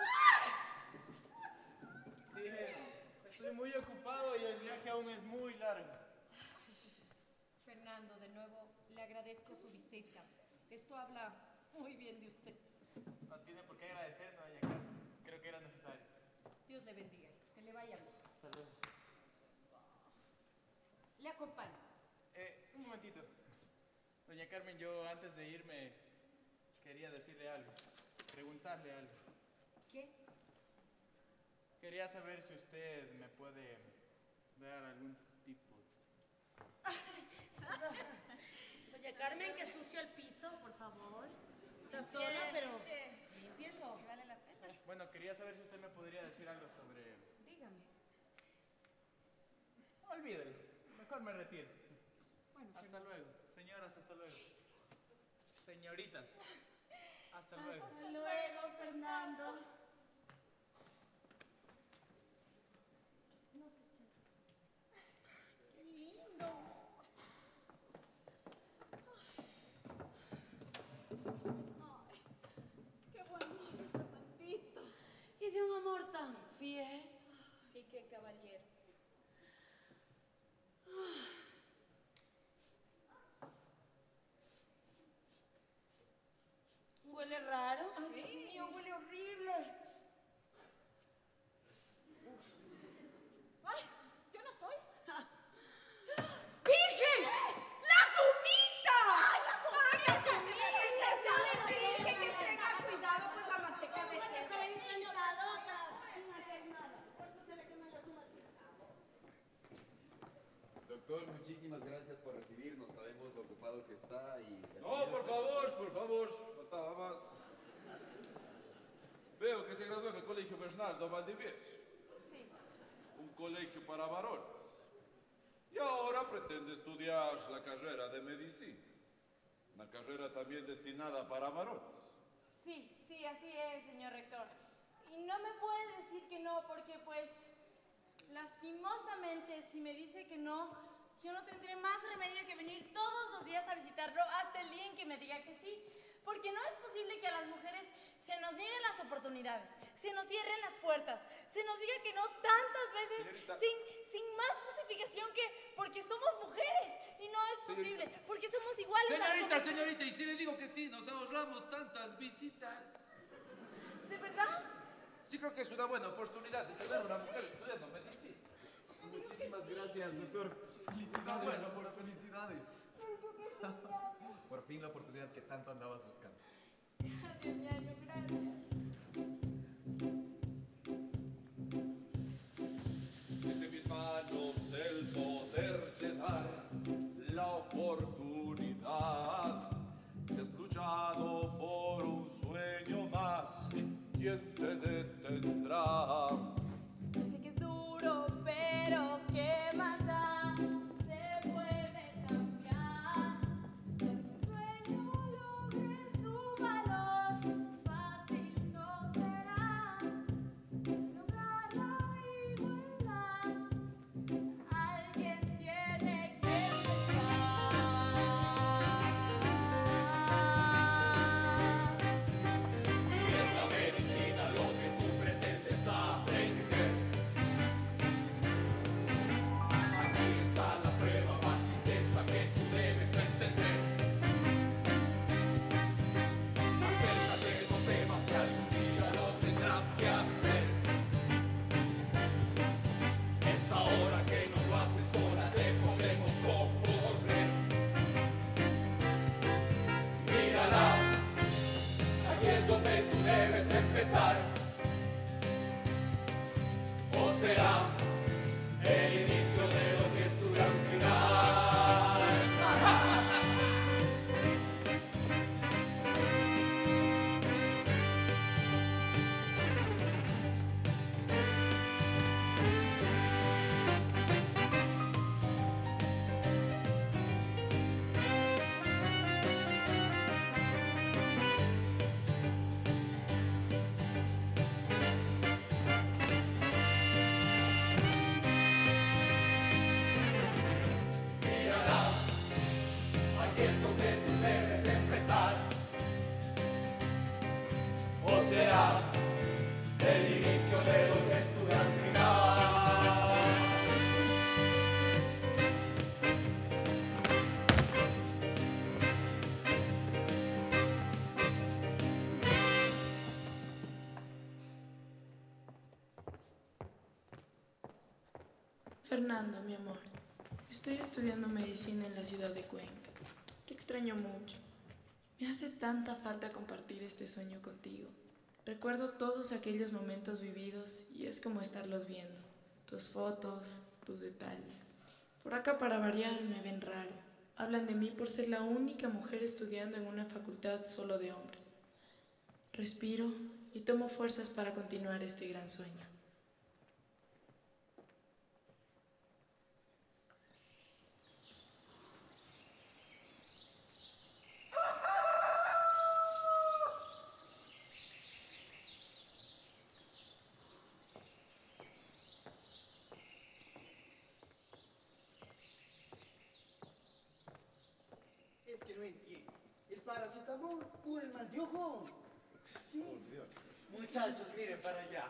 Sí, eh, estoy muy ocupado y el viaje aún es muy largo. Fernando, de nuevo, le agradezco su visita. Esto habla muy bien de usted. No tiene por qué agradecerme, doña Carmen. Creo que era necesario. Dios le bendiga. Que le vaya bien. Hasta luego. Le acompaño. Eh, un momentito. Doña Carmen, yo antes de irme quería decirle algo, preguntarle algo. ¿Qué? Quería saber si usted me puede dar algún tipo. Doña Carmen, que sucio el piso, por favor. Está sola, pero. Vale la pena. Bueno, quería saber si usted me podría decir algo sobre. Dígame. Olvídelo. Mejor me retiro. Bueno, Hasta luego. Señoras, hasta luego. Señoritas. Hasta luego. Hasta luego, Fernando. No sé, chef. Qué lindo. Ay, qué bueno es este patito. Y de un amor tan fiel. Y qué caballero. Huele raro. Ay, Dios mío, huele horrible. Ay, yo no soy. ¡Virgen! ¡Las humitas! ¡Ay, las humitas! Le dije que tenga cuidado con la manteca de Porque cerdo. estar ahí sentadota sin hacer nada. Por eso se le queman las uñas. Doctor, muchísimas gracias por recibirnos. Sabemos lo ocupado que está y... No, por favor, por favor, faltaba más. Veo que se graduó en el Colegio Bernardo Valdivieso. Sí. Un colegio para varones. Y ahora pretende estudiar la carrera de medicina. Una carrera también destinada para varones. Sí, sí, así es, señor rector. Y no me puede decir que no, porque pues, lastimosamente, si me dice que no, yo no tendré más remedio que venir todos los días a visitarlo hasta el día en que me diga que sí. Porque no es posible que a las mujeres se nos nieguen las oportunidades, se nos cierren las puertas, se nos diga que no tantas veces Señorita. sin, sin más justificación que porque somos mujeres. Y no es posible, Señorita. porque somos iguales Señorita, señorita, y si le digo que sí, nos ahorramos tantas visitas. ¿De verdad? Sí creo que es una buena oportunidad de tener una mujer estudiando medicina. Muchísimas gracias, doctor. Felicidades, Bueno, doctor, felicidades. Por fin la oportunidad que tanto andabas buscando. Gracias, ñaño, gracias. Es de mis manos el poder de dar la oportunidad. Si has luchado por un sueño más, ¿quién te detendrá? Sé que es duro, pero ¿qué más da? Mi amor. Estoy estudiando medicina en la ciudad de Cuenca. Te extraño mucho. Me hace tanta falta compartir este sueño contigo. Recuerdo todos aquellos momentos vividos y es como estarlos viendo. Tus fotos, tus detalles. Por acá para variar me ven raro. Hablan de mí por ser la única mujer estudiando en una facultad solo de hombres. Respiro y tomo fuerzas para continuar este gran sueño. Es que no entiendo. El paracetamol Sí. Muchachos, miren para allá.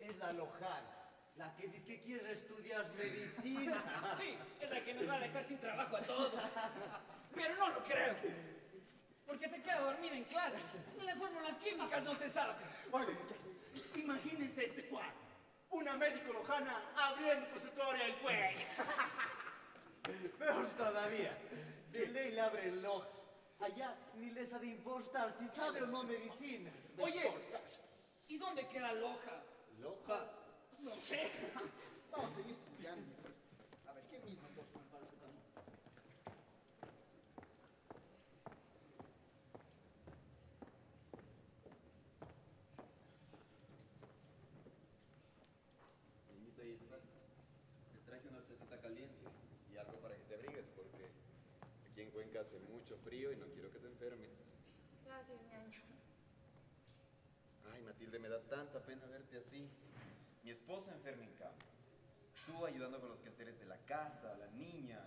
Es la Lojana, la que dice que quiere estudiar medicina. Sí, es la que nos va a dejar sin trabajo a todos. Pero no lo creo. Porque se queda dormida en clase. Y las fórmulas químicas no se saben. Oye, muchachos, imagínense este cuadro. Una médico lojana abriendo consultorio en Cuenca. Peor todavía. De ley le abre el ojo. Allá ni les ha de importar si sabe o no medicina. Oye, ¿y dónde queda Loja? ¿Loja? No sé. Vamos a seguir estudiando. A ver, ¿qué mismo entonces con el paracetamol? Niñito, ahí estás. Te traje una chatita caliente y algo para que te abrigues porque aquí en Cuenca hace mucho frío y no quiero que te enfermes. Gracias, ñaño. Ay, Matilde, me da tanta pena verte así. Mi esposa enferma en cama. Tú ayudando con los quehaceres de la casa, la niña,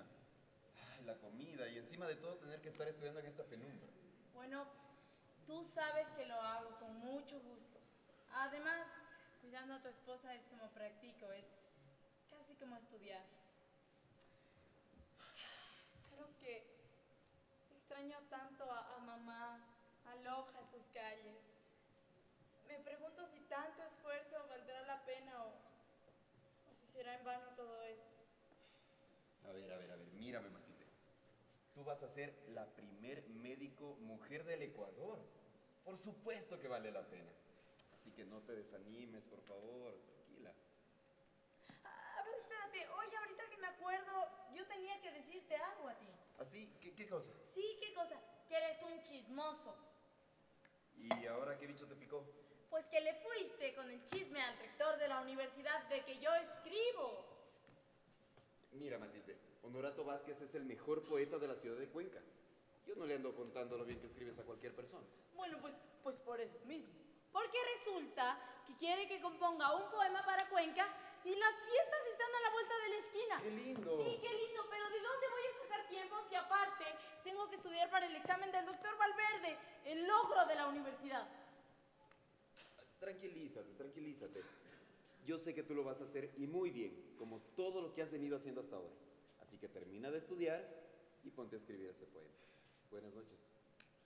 ay, la comida y encima de todo tener que estar estudiando en esta penumbra. Bueno, tú sabes que lo hago con mucho gusto. Además, cuidando a tu esposa es como practico, es casi como estudiar. Solo que extraño tanto a, a mamá, a Loja, sus calles. Me pregunto si tanto esfuerzo valdrá la pena o, o si será en vano todo esto. A ver, a ver, a ver, mírame, Matilde. Tú vas a ser la primer médico mujer del Ecuador. Por supuesto que vale la pena. Así que no te desanimes, por favor, tranquila. A ver, espérate, oye, ahorita que me acuerdo, yo tenía que decirte algo a ti. ¿Así? ¿Qué, qué cosa? Sí, ¿qué cosa? Que eres un chismoso. ¿Y ahora qué bicho te picó? Pues que le fuiste con el chisme al rector de la universidad de que yo escribo. Mira, Matilde, Honorato Vázquez es el mejor poeta de la ciudad de Cuenca. Yo no le ando contando lo bien que escribes a cualquier persona. Bueno, pues, pues por eso mismo. Porque resulta que quiere que componga un poema para Cuenca y las fiestas están a la vuelta de la esquina. ¡Qué lindo! Sí, qué lindo, pero ¿de dónde voy a sacar tiempo si aparte tengo que estudiar para el examen del doctor Valverde, el logro de la universidad? Tranquilízate, tranquilízate. Yo sé que tú lo vas a hacer y muy bien, como todo lo que has venido haciendo hasta ahora. Así que termina de estudiar y ponte a escribir ese poema. Buenas noches.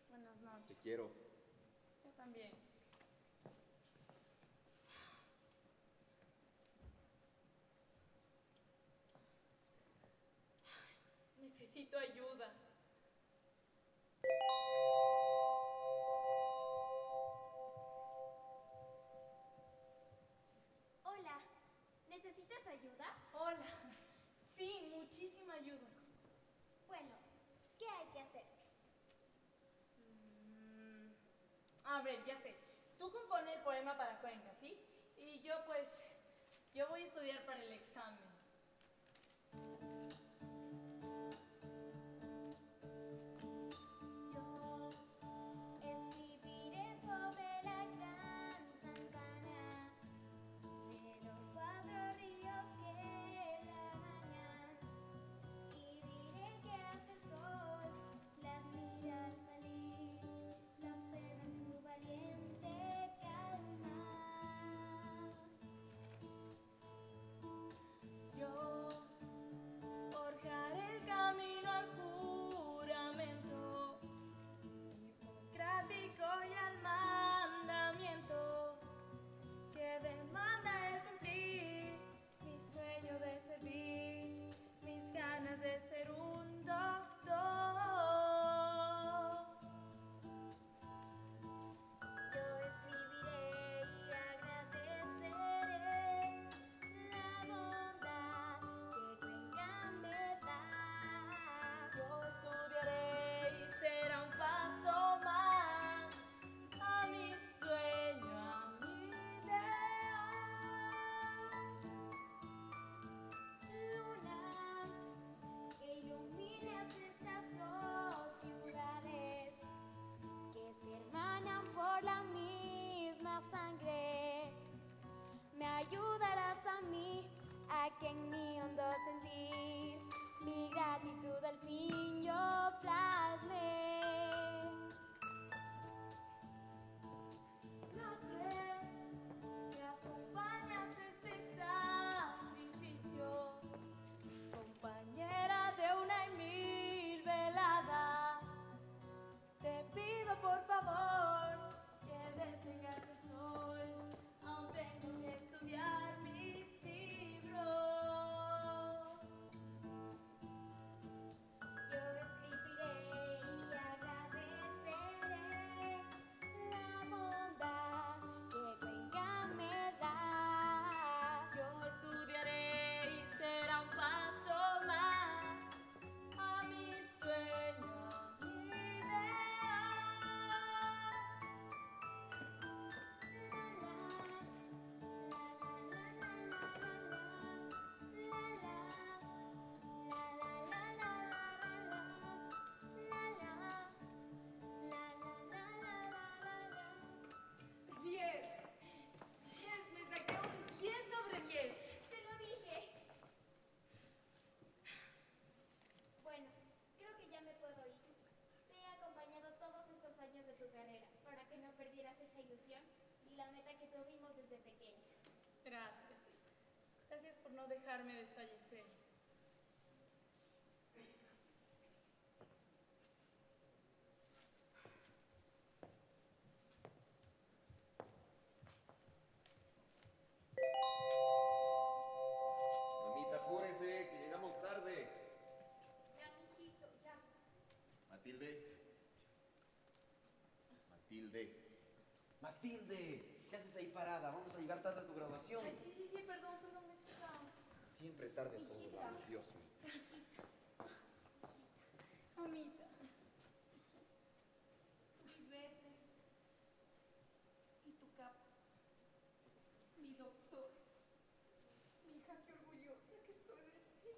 Buenas noches. Te quiero. Yo también. Necesito ayuda. Hola, ¿necesitas ayuda? Hola. Sí, muchísima ayuda. Bueno, ¿qué hay que hacer? Mm, A ver, ya sé. Tú compones el poema para Cuenca, ¿sí? Y yo pues, yo voy a estudiar para el examen. Dejarme desfallecer. Mamita, apúrese, que llegamos tarde. Ya, mijito, ya. Matilde. Matilde. Matilde, ¿qué haces ahí parada? Vamos a llegar tarde a tu graduación. Ay, sí, sí, sí, perdón, perdón, me he fijado. Siempre tarde a todos lados, Dios mío. Mamita. Mi vete. Y tu capa. Mi doctor. Mi hija, qué orgullosa que estoy de ti.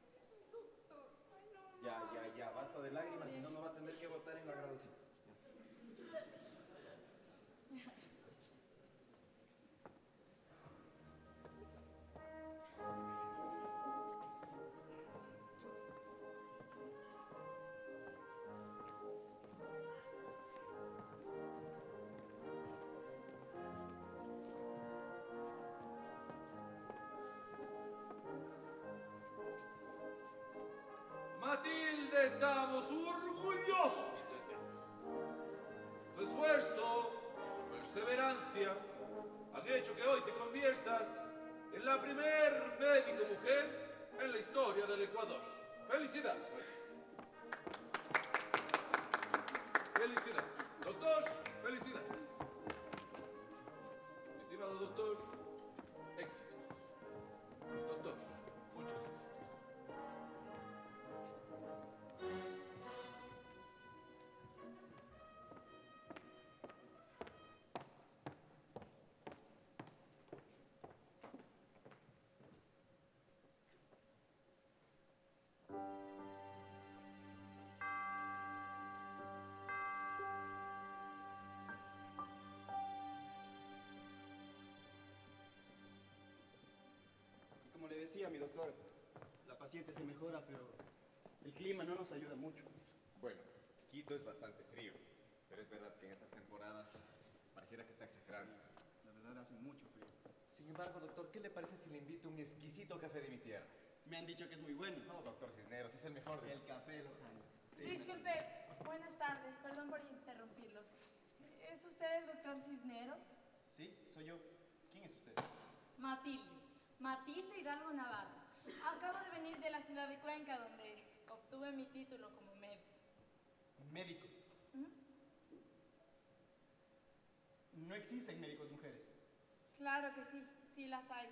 Eres un doctor. Ay, no, no. Ya, ya, ya, basta de lágrimas, si no me va a tener que votar en la graduación. Estamos orgullosos de ti. Tu esfuerzo, tu perseverancia han hecho que hoy te conviertas en la primer médico mujer en la historia del Ecuador. Felicidades. Felicidades. Como le decía mi doctor, la paciente se mejora, pero el clima no nos ayuda mucho. Bueno, Quito es bastante frío, pero es verdad que en estas temporadas pareciera que está exagerando. La verdad hace mucho frío. Sin embargo, doctor, ¿qué le parece si le invito un exquisito café de mi tierra? Me han dicho que es muy bueno. No, doctor Cisneros, es el mejor de... El café lojano. Sí, Disculpe, buenas tardes, perdón por interrumpirlos. ¿Es usted el doctor Cisneros? Sí, soy yo. ¿Quién es usted? Matilde, Matilde Hidalgo Navarro. Acabo de venir de la ciudad de Cuenca, donde obtuve mi título como médico. Médico. No existen médicos mujeres. Claro que sí, sí las hay.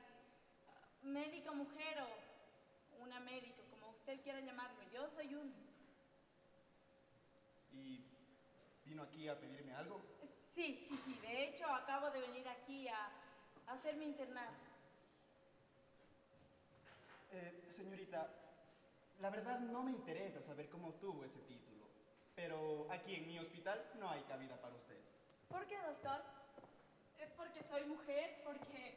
Médico mujer o una médico, como usted quiera llamarlo. Yo soy una. ¿Y vino aquí a pedirme algo? Sí, sí, sí. De hecho, acabo de venir aquí a, a hacerme internar. Eh, señorita, la verdad no me interesa saber cómo obtuvo ese título, pero aquí en mi hospital no hay cabida para usted. ¿Por qué, doctor? ¿Es porque soy mujer? Porque,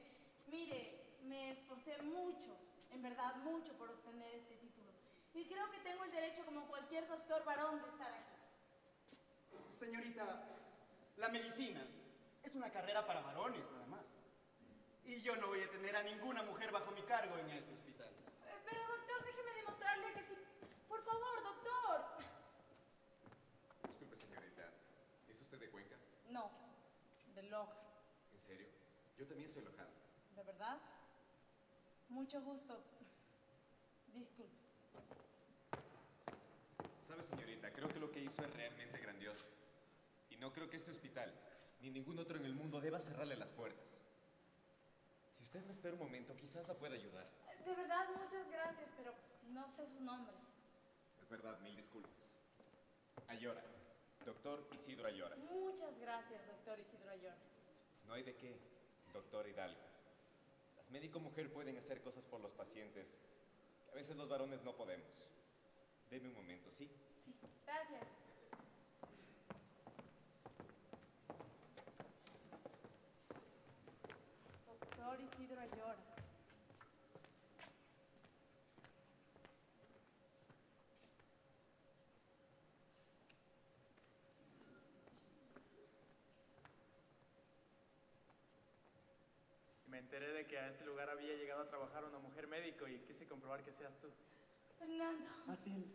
mire, me esforcé mucho, en verdad mucho, por obtener este título. Y creo que tengo el derecho, como cualquier doctor varón, de estar aquí. Señorita, la medicina es una carrera para varones nada más. Y yo no voy a tener a ninguna mujer bajo mi cargo en este hospital. Eh, Pero doctor, déjeme demostrarle que sí. Por favor, doctor. Disculpe, señorita. ¿Es usted de Cuenca? No, de Loja. ¿En serio? Yo también soy lojano. ¿De verdad? Mucho gusto. Disculpe. Sabe, señorita, creo que lo que hizo es realmente grandioso. Y no creo que este hospital, ni ningún otro en el mundo, deba cerrarle las puertas. Si usted me espera un momento, quizás la pueda ayudar. De verdad, muchas gracias, pero no sé su nombre. Es verdad, mil disculpas. Ayora. Doctor Isidro Ayora. Muchas gracias, doctor Isidro Ayora. No hay de qué, doctor Hidalgo. Las médico mujer pueden hacer cosas por los pacientes que a veces los varones no podemos. Deme un momento, ¿sí? Gracias. Doctor Isidro Ayora. Me enteré de que a este lugar había llegado a trabajar una mujer médico y quise comprobar que seas tú. Fernando. Matilde.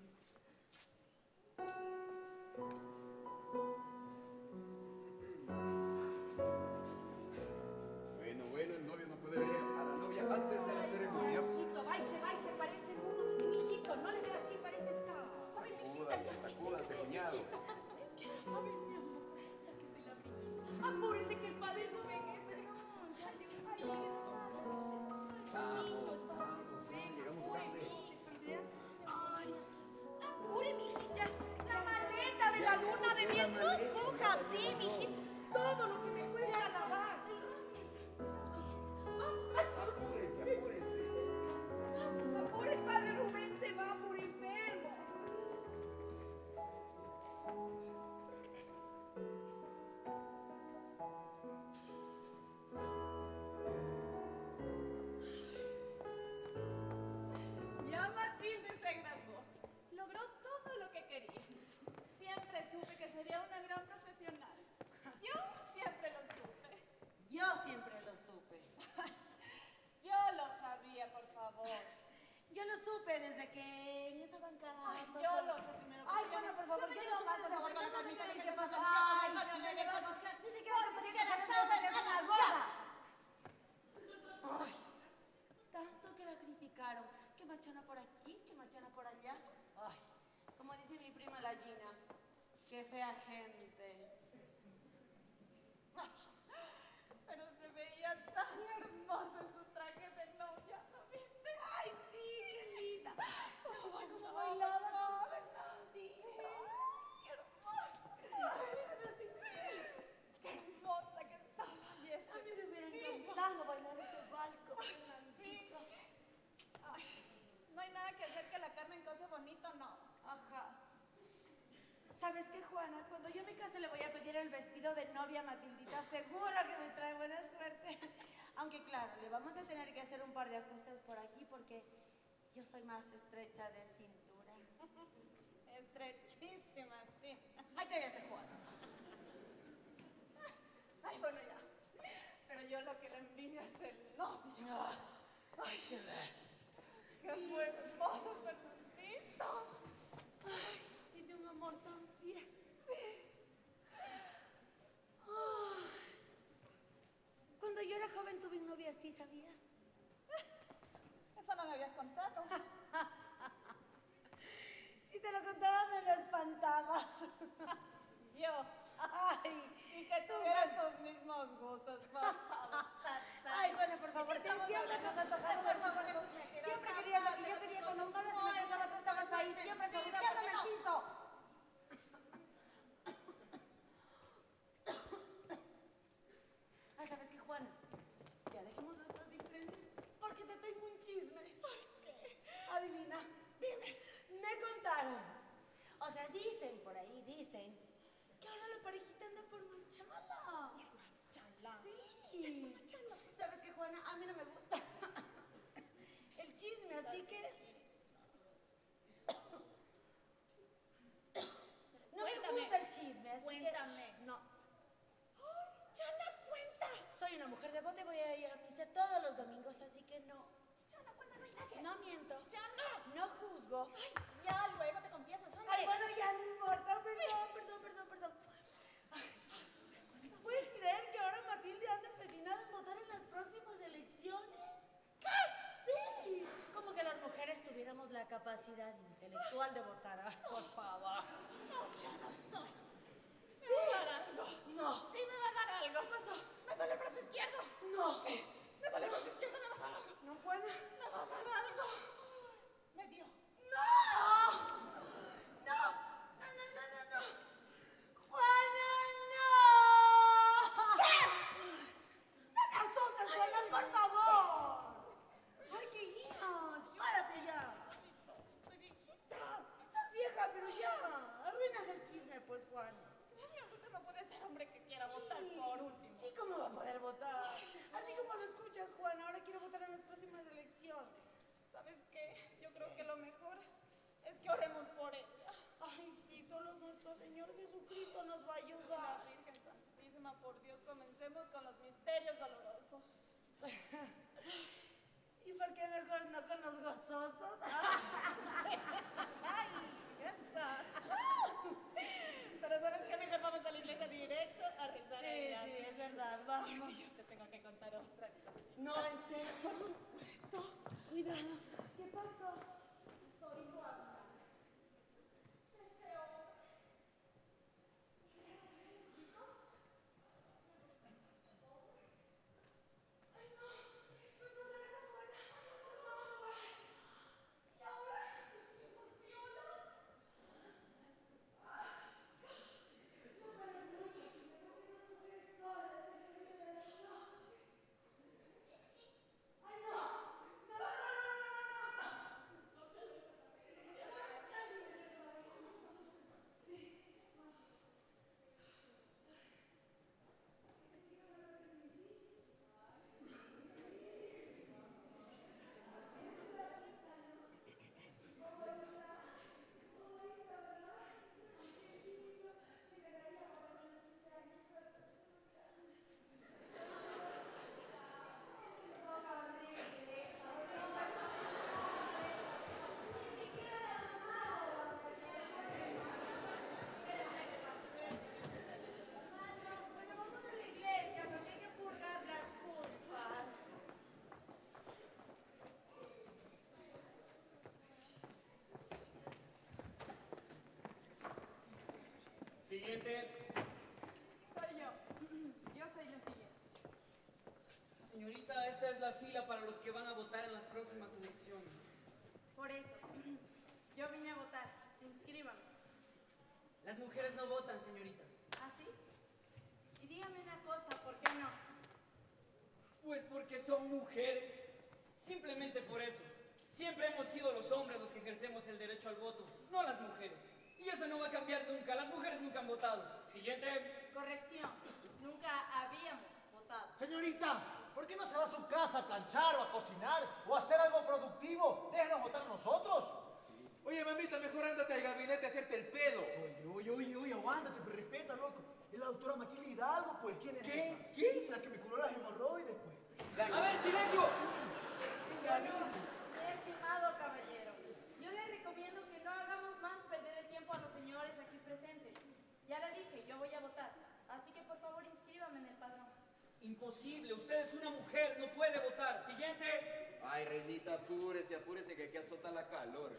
Coja así, mijita. Todo lo que me cuesta lavar. Apúrense, apúrense. Vamos, apure, padre Rubén se va por enfermo. Yo siempre lo supe. Yo lo sabía, por favor. Yo lo supe desde que en esa bancada. Ay, yo lo sé primero. Ay, bueno, por favor, yo lo más, por favor, con la que- de que ¿Qué te pasó? Ay, Ni siquiera te siquiera casar sabes, es una gorda. Ay, tanto que la criticaron. Que machana por aquí, que machana por allá. Ay, como dice mi prima la Gina, qué fea gente. Ay, Pero se veía tan hermosa en su traje de novia, ¿lo viste? Ay, sí, qué linda. Cómo bailaba con Fernandito. Qué hermosa. Qué hermosa que estaba. Y ese A mí me hubiera encantado bailar ese vals con Fernandito. Ay, no hay nada que hacer que la Carmen cose bonito, no. ¿Sabes qué, Juana? Cuando yo me case le voy a pedir el vestido de novia a Matildita. Seguro que me trae buena suerte. Aunque claro, le vamos a tener que hacer un par de ajustes por aquí porque yo soy más estrecha de cintura. Estrechísima, sí. Ay, cállate, Juana. Ay, bueno, ya. Pero yo lo que le envidio es el novio. Ay, qué bestia. Qué fue hermoso, Fernandito. Ay, y de un amor tan fiel. Sí. Ay. Cuando yo era joven tuve un novio así, ¿sabías? Eso no me habías contado. Si te lo contaba me lo espantabas. Yo. Ay, Y que tuviera tus mismos gustos, por favor. Ay, bueno, por favor, te- siempre nos antojaron Por favor, Siempre esa querías lo que yo quería. Cuando uno se me pesaba, tú estabas ahí, siempre mentira, sorruchándome el piso. O sea, dicen por ahí, dicen que ahora la parejita anda por machala. ¿Machala? Sí. Es por machala. ¿Sabes qué, Juana? A mí no me gusta el chisme, así que... No cuéntame, me gusta el chisme, así Cuéntame. Que... no. Oh, ¡Ya no cuenta! Soy una mujer devota y voy a ir a misa todos los domingos, así que no. ¡Ya no cuenta, no hay nadie! No miento. ¡Ya no! No juzgo. Ay. Ya, luego te confiesas, hombre. Ay, bueno, ya no importa. Perdón, perdón, perdón, perdón. Ay, ¿Puedes creer que ahora Matilde anda empecinada en votar en las próximas elecciones? ¿Qué? Sí. Como que las mujeres tuviéramos la capacidad intelectual de votar. Ay, por favor. No, Chana, no. Sí. Me va a dar algo. No. Sí, me va a dar algo. ¿Qué pasó? Me duele el brazo izquierdo. No. Sí, me duele el brazo izquierdo, me va a dar algo. No, Juana. Me va a dar algo. Siguiente. Soy yo. Yo soy la siguiente. Señorita, esta es la fila para los que van a votar en las próximas elecciones. Por eso, yo vine a votar. Inscríbame. Las mujeres no votan, señorita. ¿Ah, sí? Y dígame una cosa, ¿por qué no? Pues porque son mujeres. Simplemente por eso. Siempre hemos sido los hombres los que ejercemos el derecho al voto, no las mujeres. Eso no va a cambiar nunca. Las mujeres nunca han votado. Siguiente. Corrección. Nunca habíamos votado. Señorita, ¿por qué no se va a su casa a planchar o a cocinar o a hacer algo productivo? Déjenos votar a nosotros. Oye, mamita, mejor ándate al gabinete a hacerte el pedo. Oye, oye, oye, oye, aguántate, pero respeta, loco. Es la doctora Matilde Hidalgo, pues. ¿Quién es ¿Qué? esa? ¿Quién? La que me curó las hemorroides, pues. A ver, silencio. Estimado caballero, yo le recomiendo que no hagamos más perder el tiempo a los señores aquí presentes. Ya le dije, yo voy a votar. Así que por favor inscríbame en el padrón. Imposible. Usted es una mujer, no puede votar. Siguiente. Ay, reinita, apúrese, apúrese que aquí azota la calor.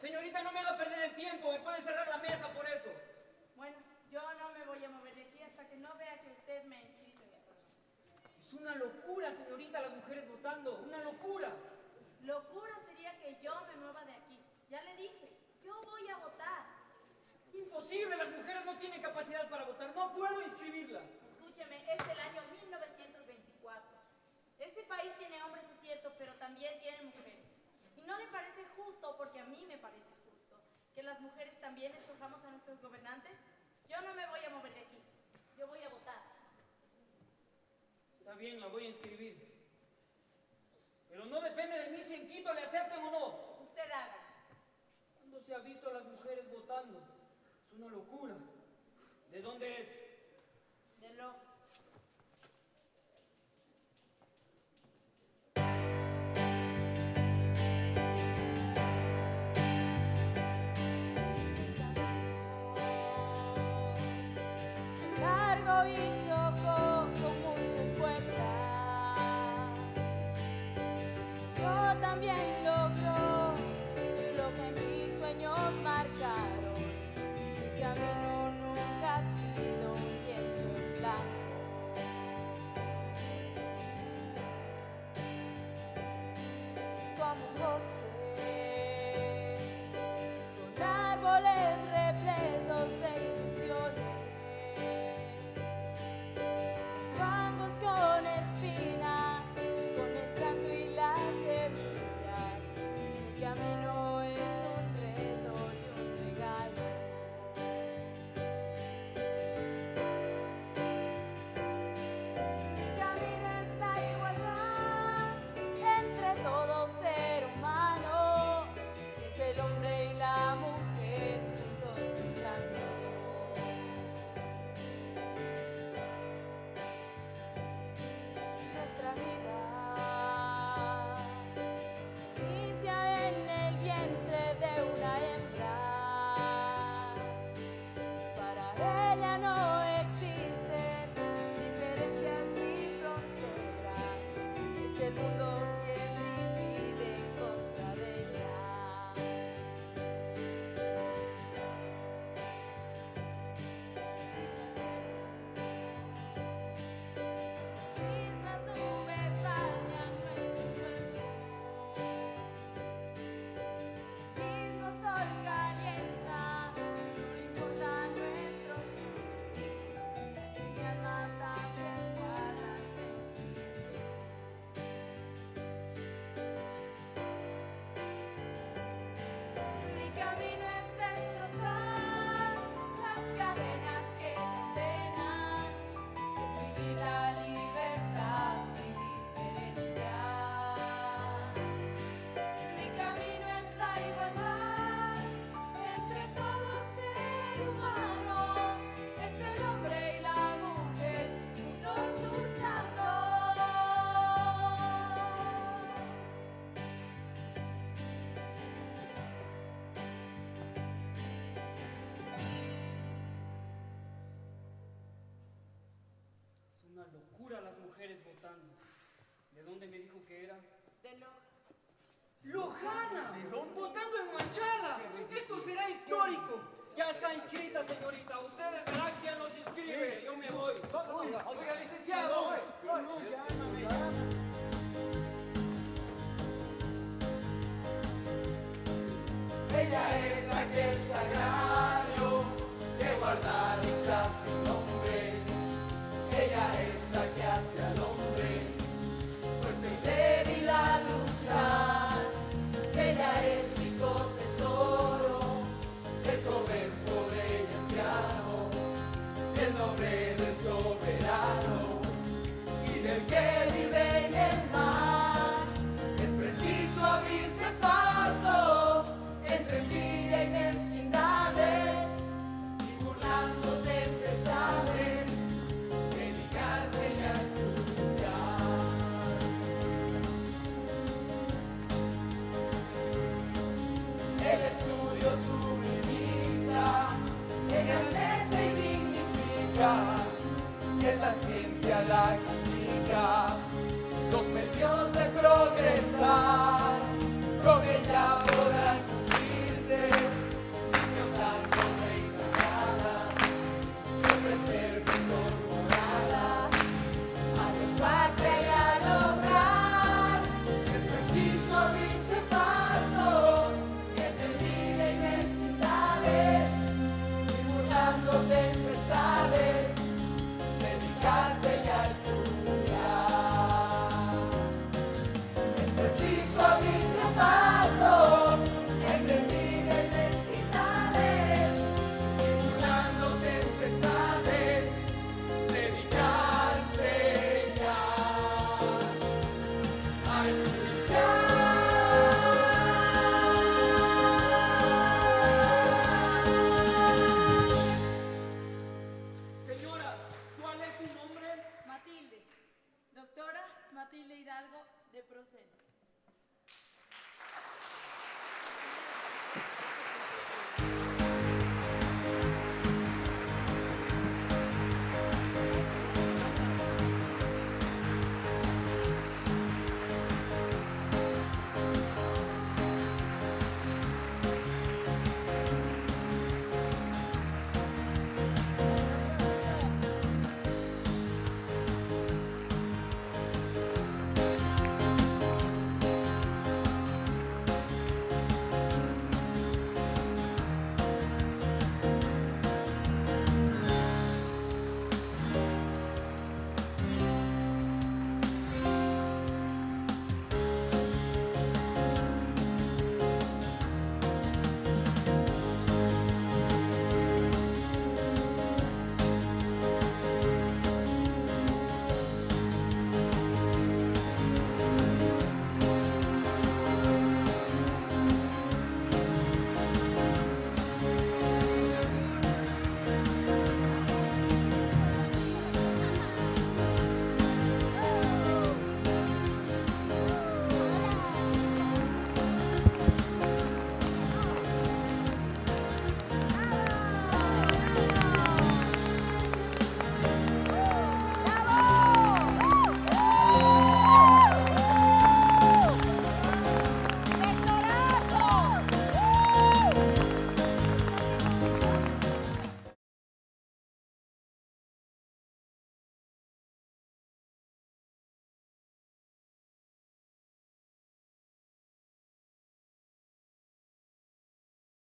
Señorita, no me haga perder el tiempo. Me puede cerrar la mesa por eso. Bueno, yo no me voy a mover de aquí hasta que no vea que usted me ha inscrito en el padrón. Es una locura, señorita, las mujeres votando. Una locura. Locura sería que yo me mueva de aquí. Ya le dije, yo voy a votar. Imposible, las mujeres no tienen capacidad para votar. No puedo inscribirla. Escúcheme, es el año 1924. Este país tiene hombres, es cierto, pero también tiene mujeres. Y no le parece justo, porque a mí me parece justo, que las mujeres también escojamos a nuestros gobernantes. Yo no me voy a mover de aquí. Yo voy a votar. Está bien, la voy a inscribir. Pero no depende de mí si en Quito le acepten o no. Usted haga. ¿Cuándo se ha visto a las mujeres votando? una locura. ¿De dónde es? Largo bicho con muchas De lo... también logró lo que mis sueños marcaron. Mi camino Ella es aquel sagrario que guarda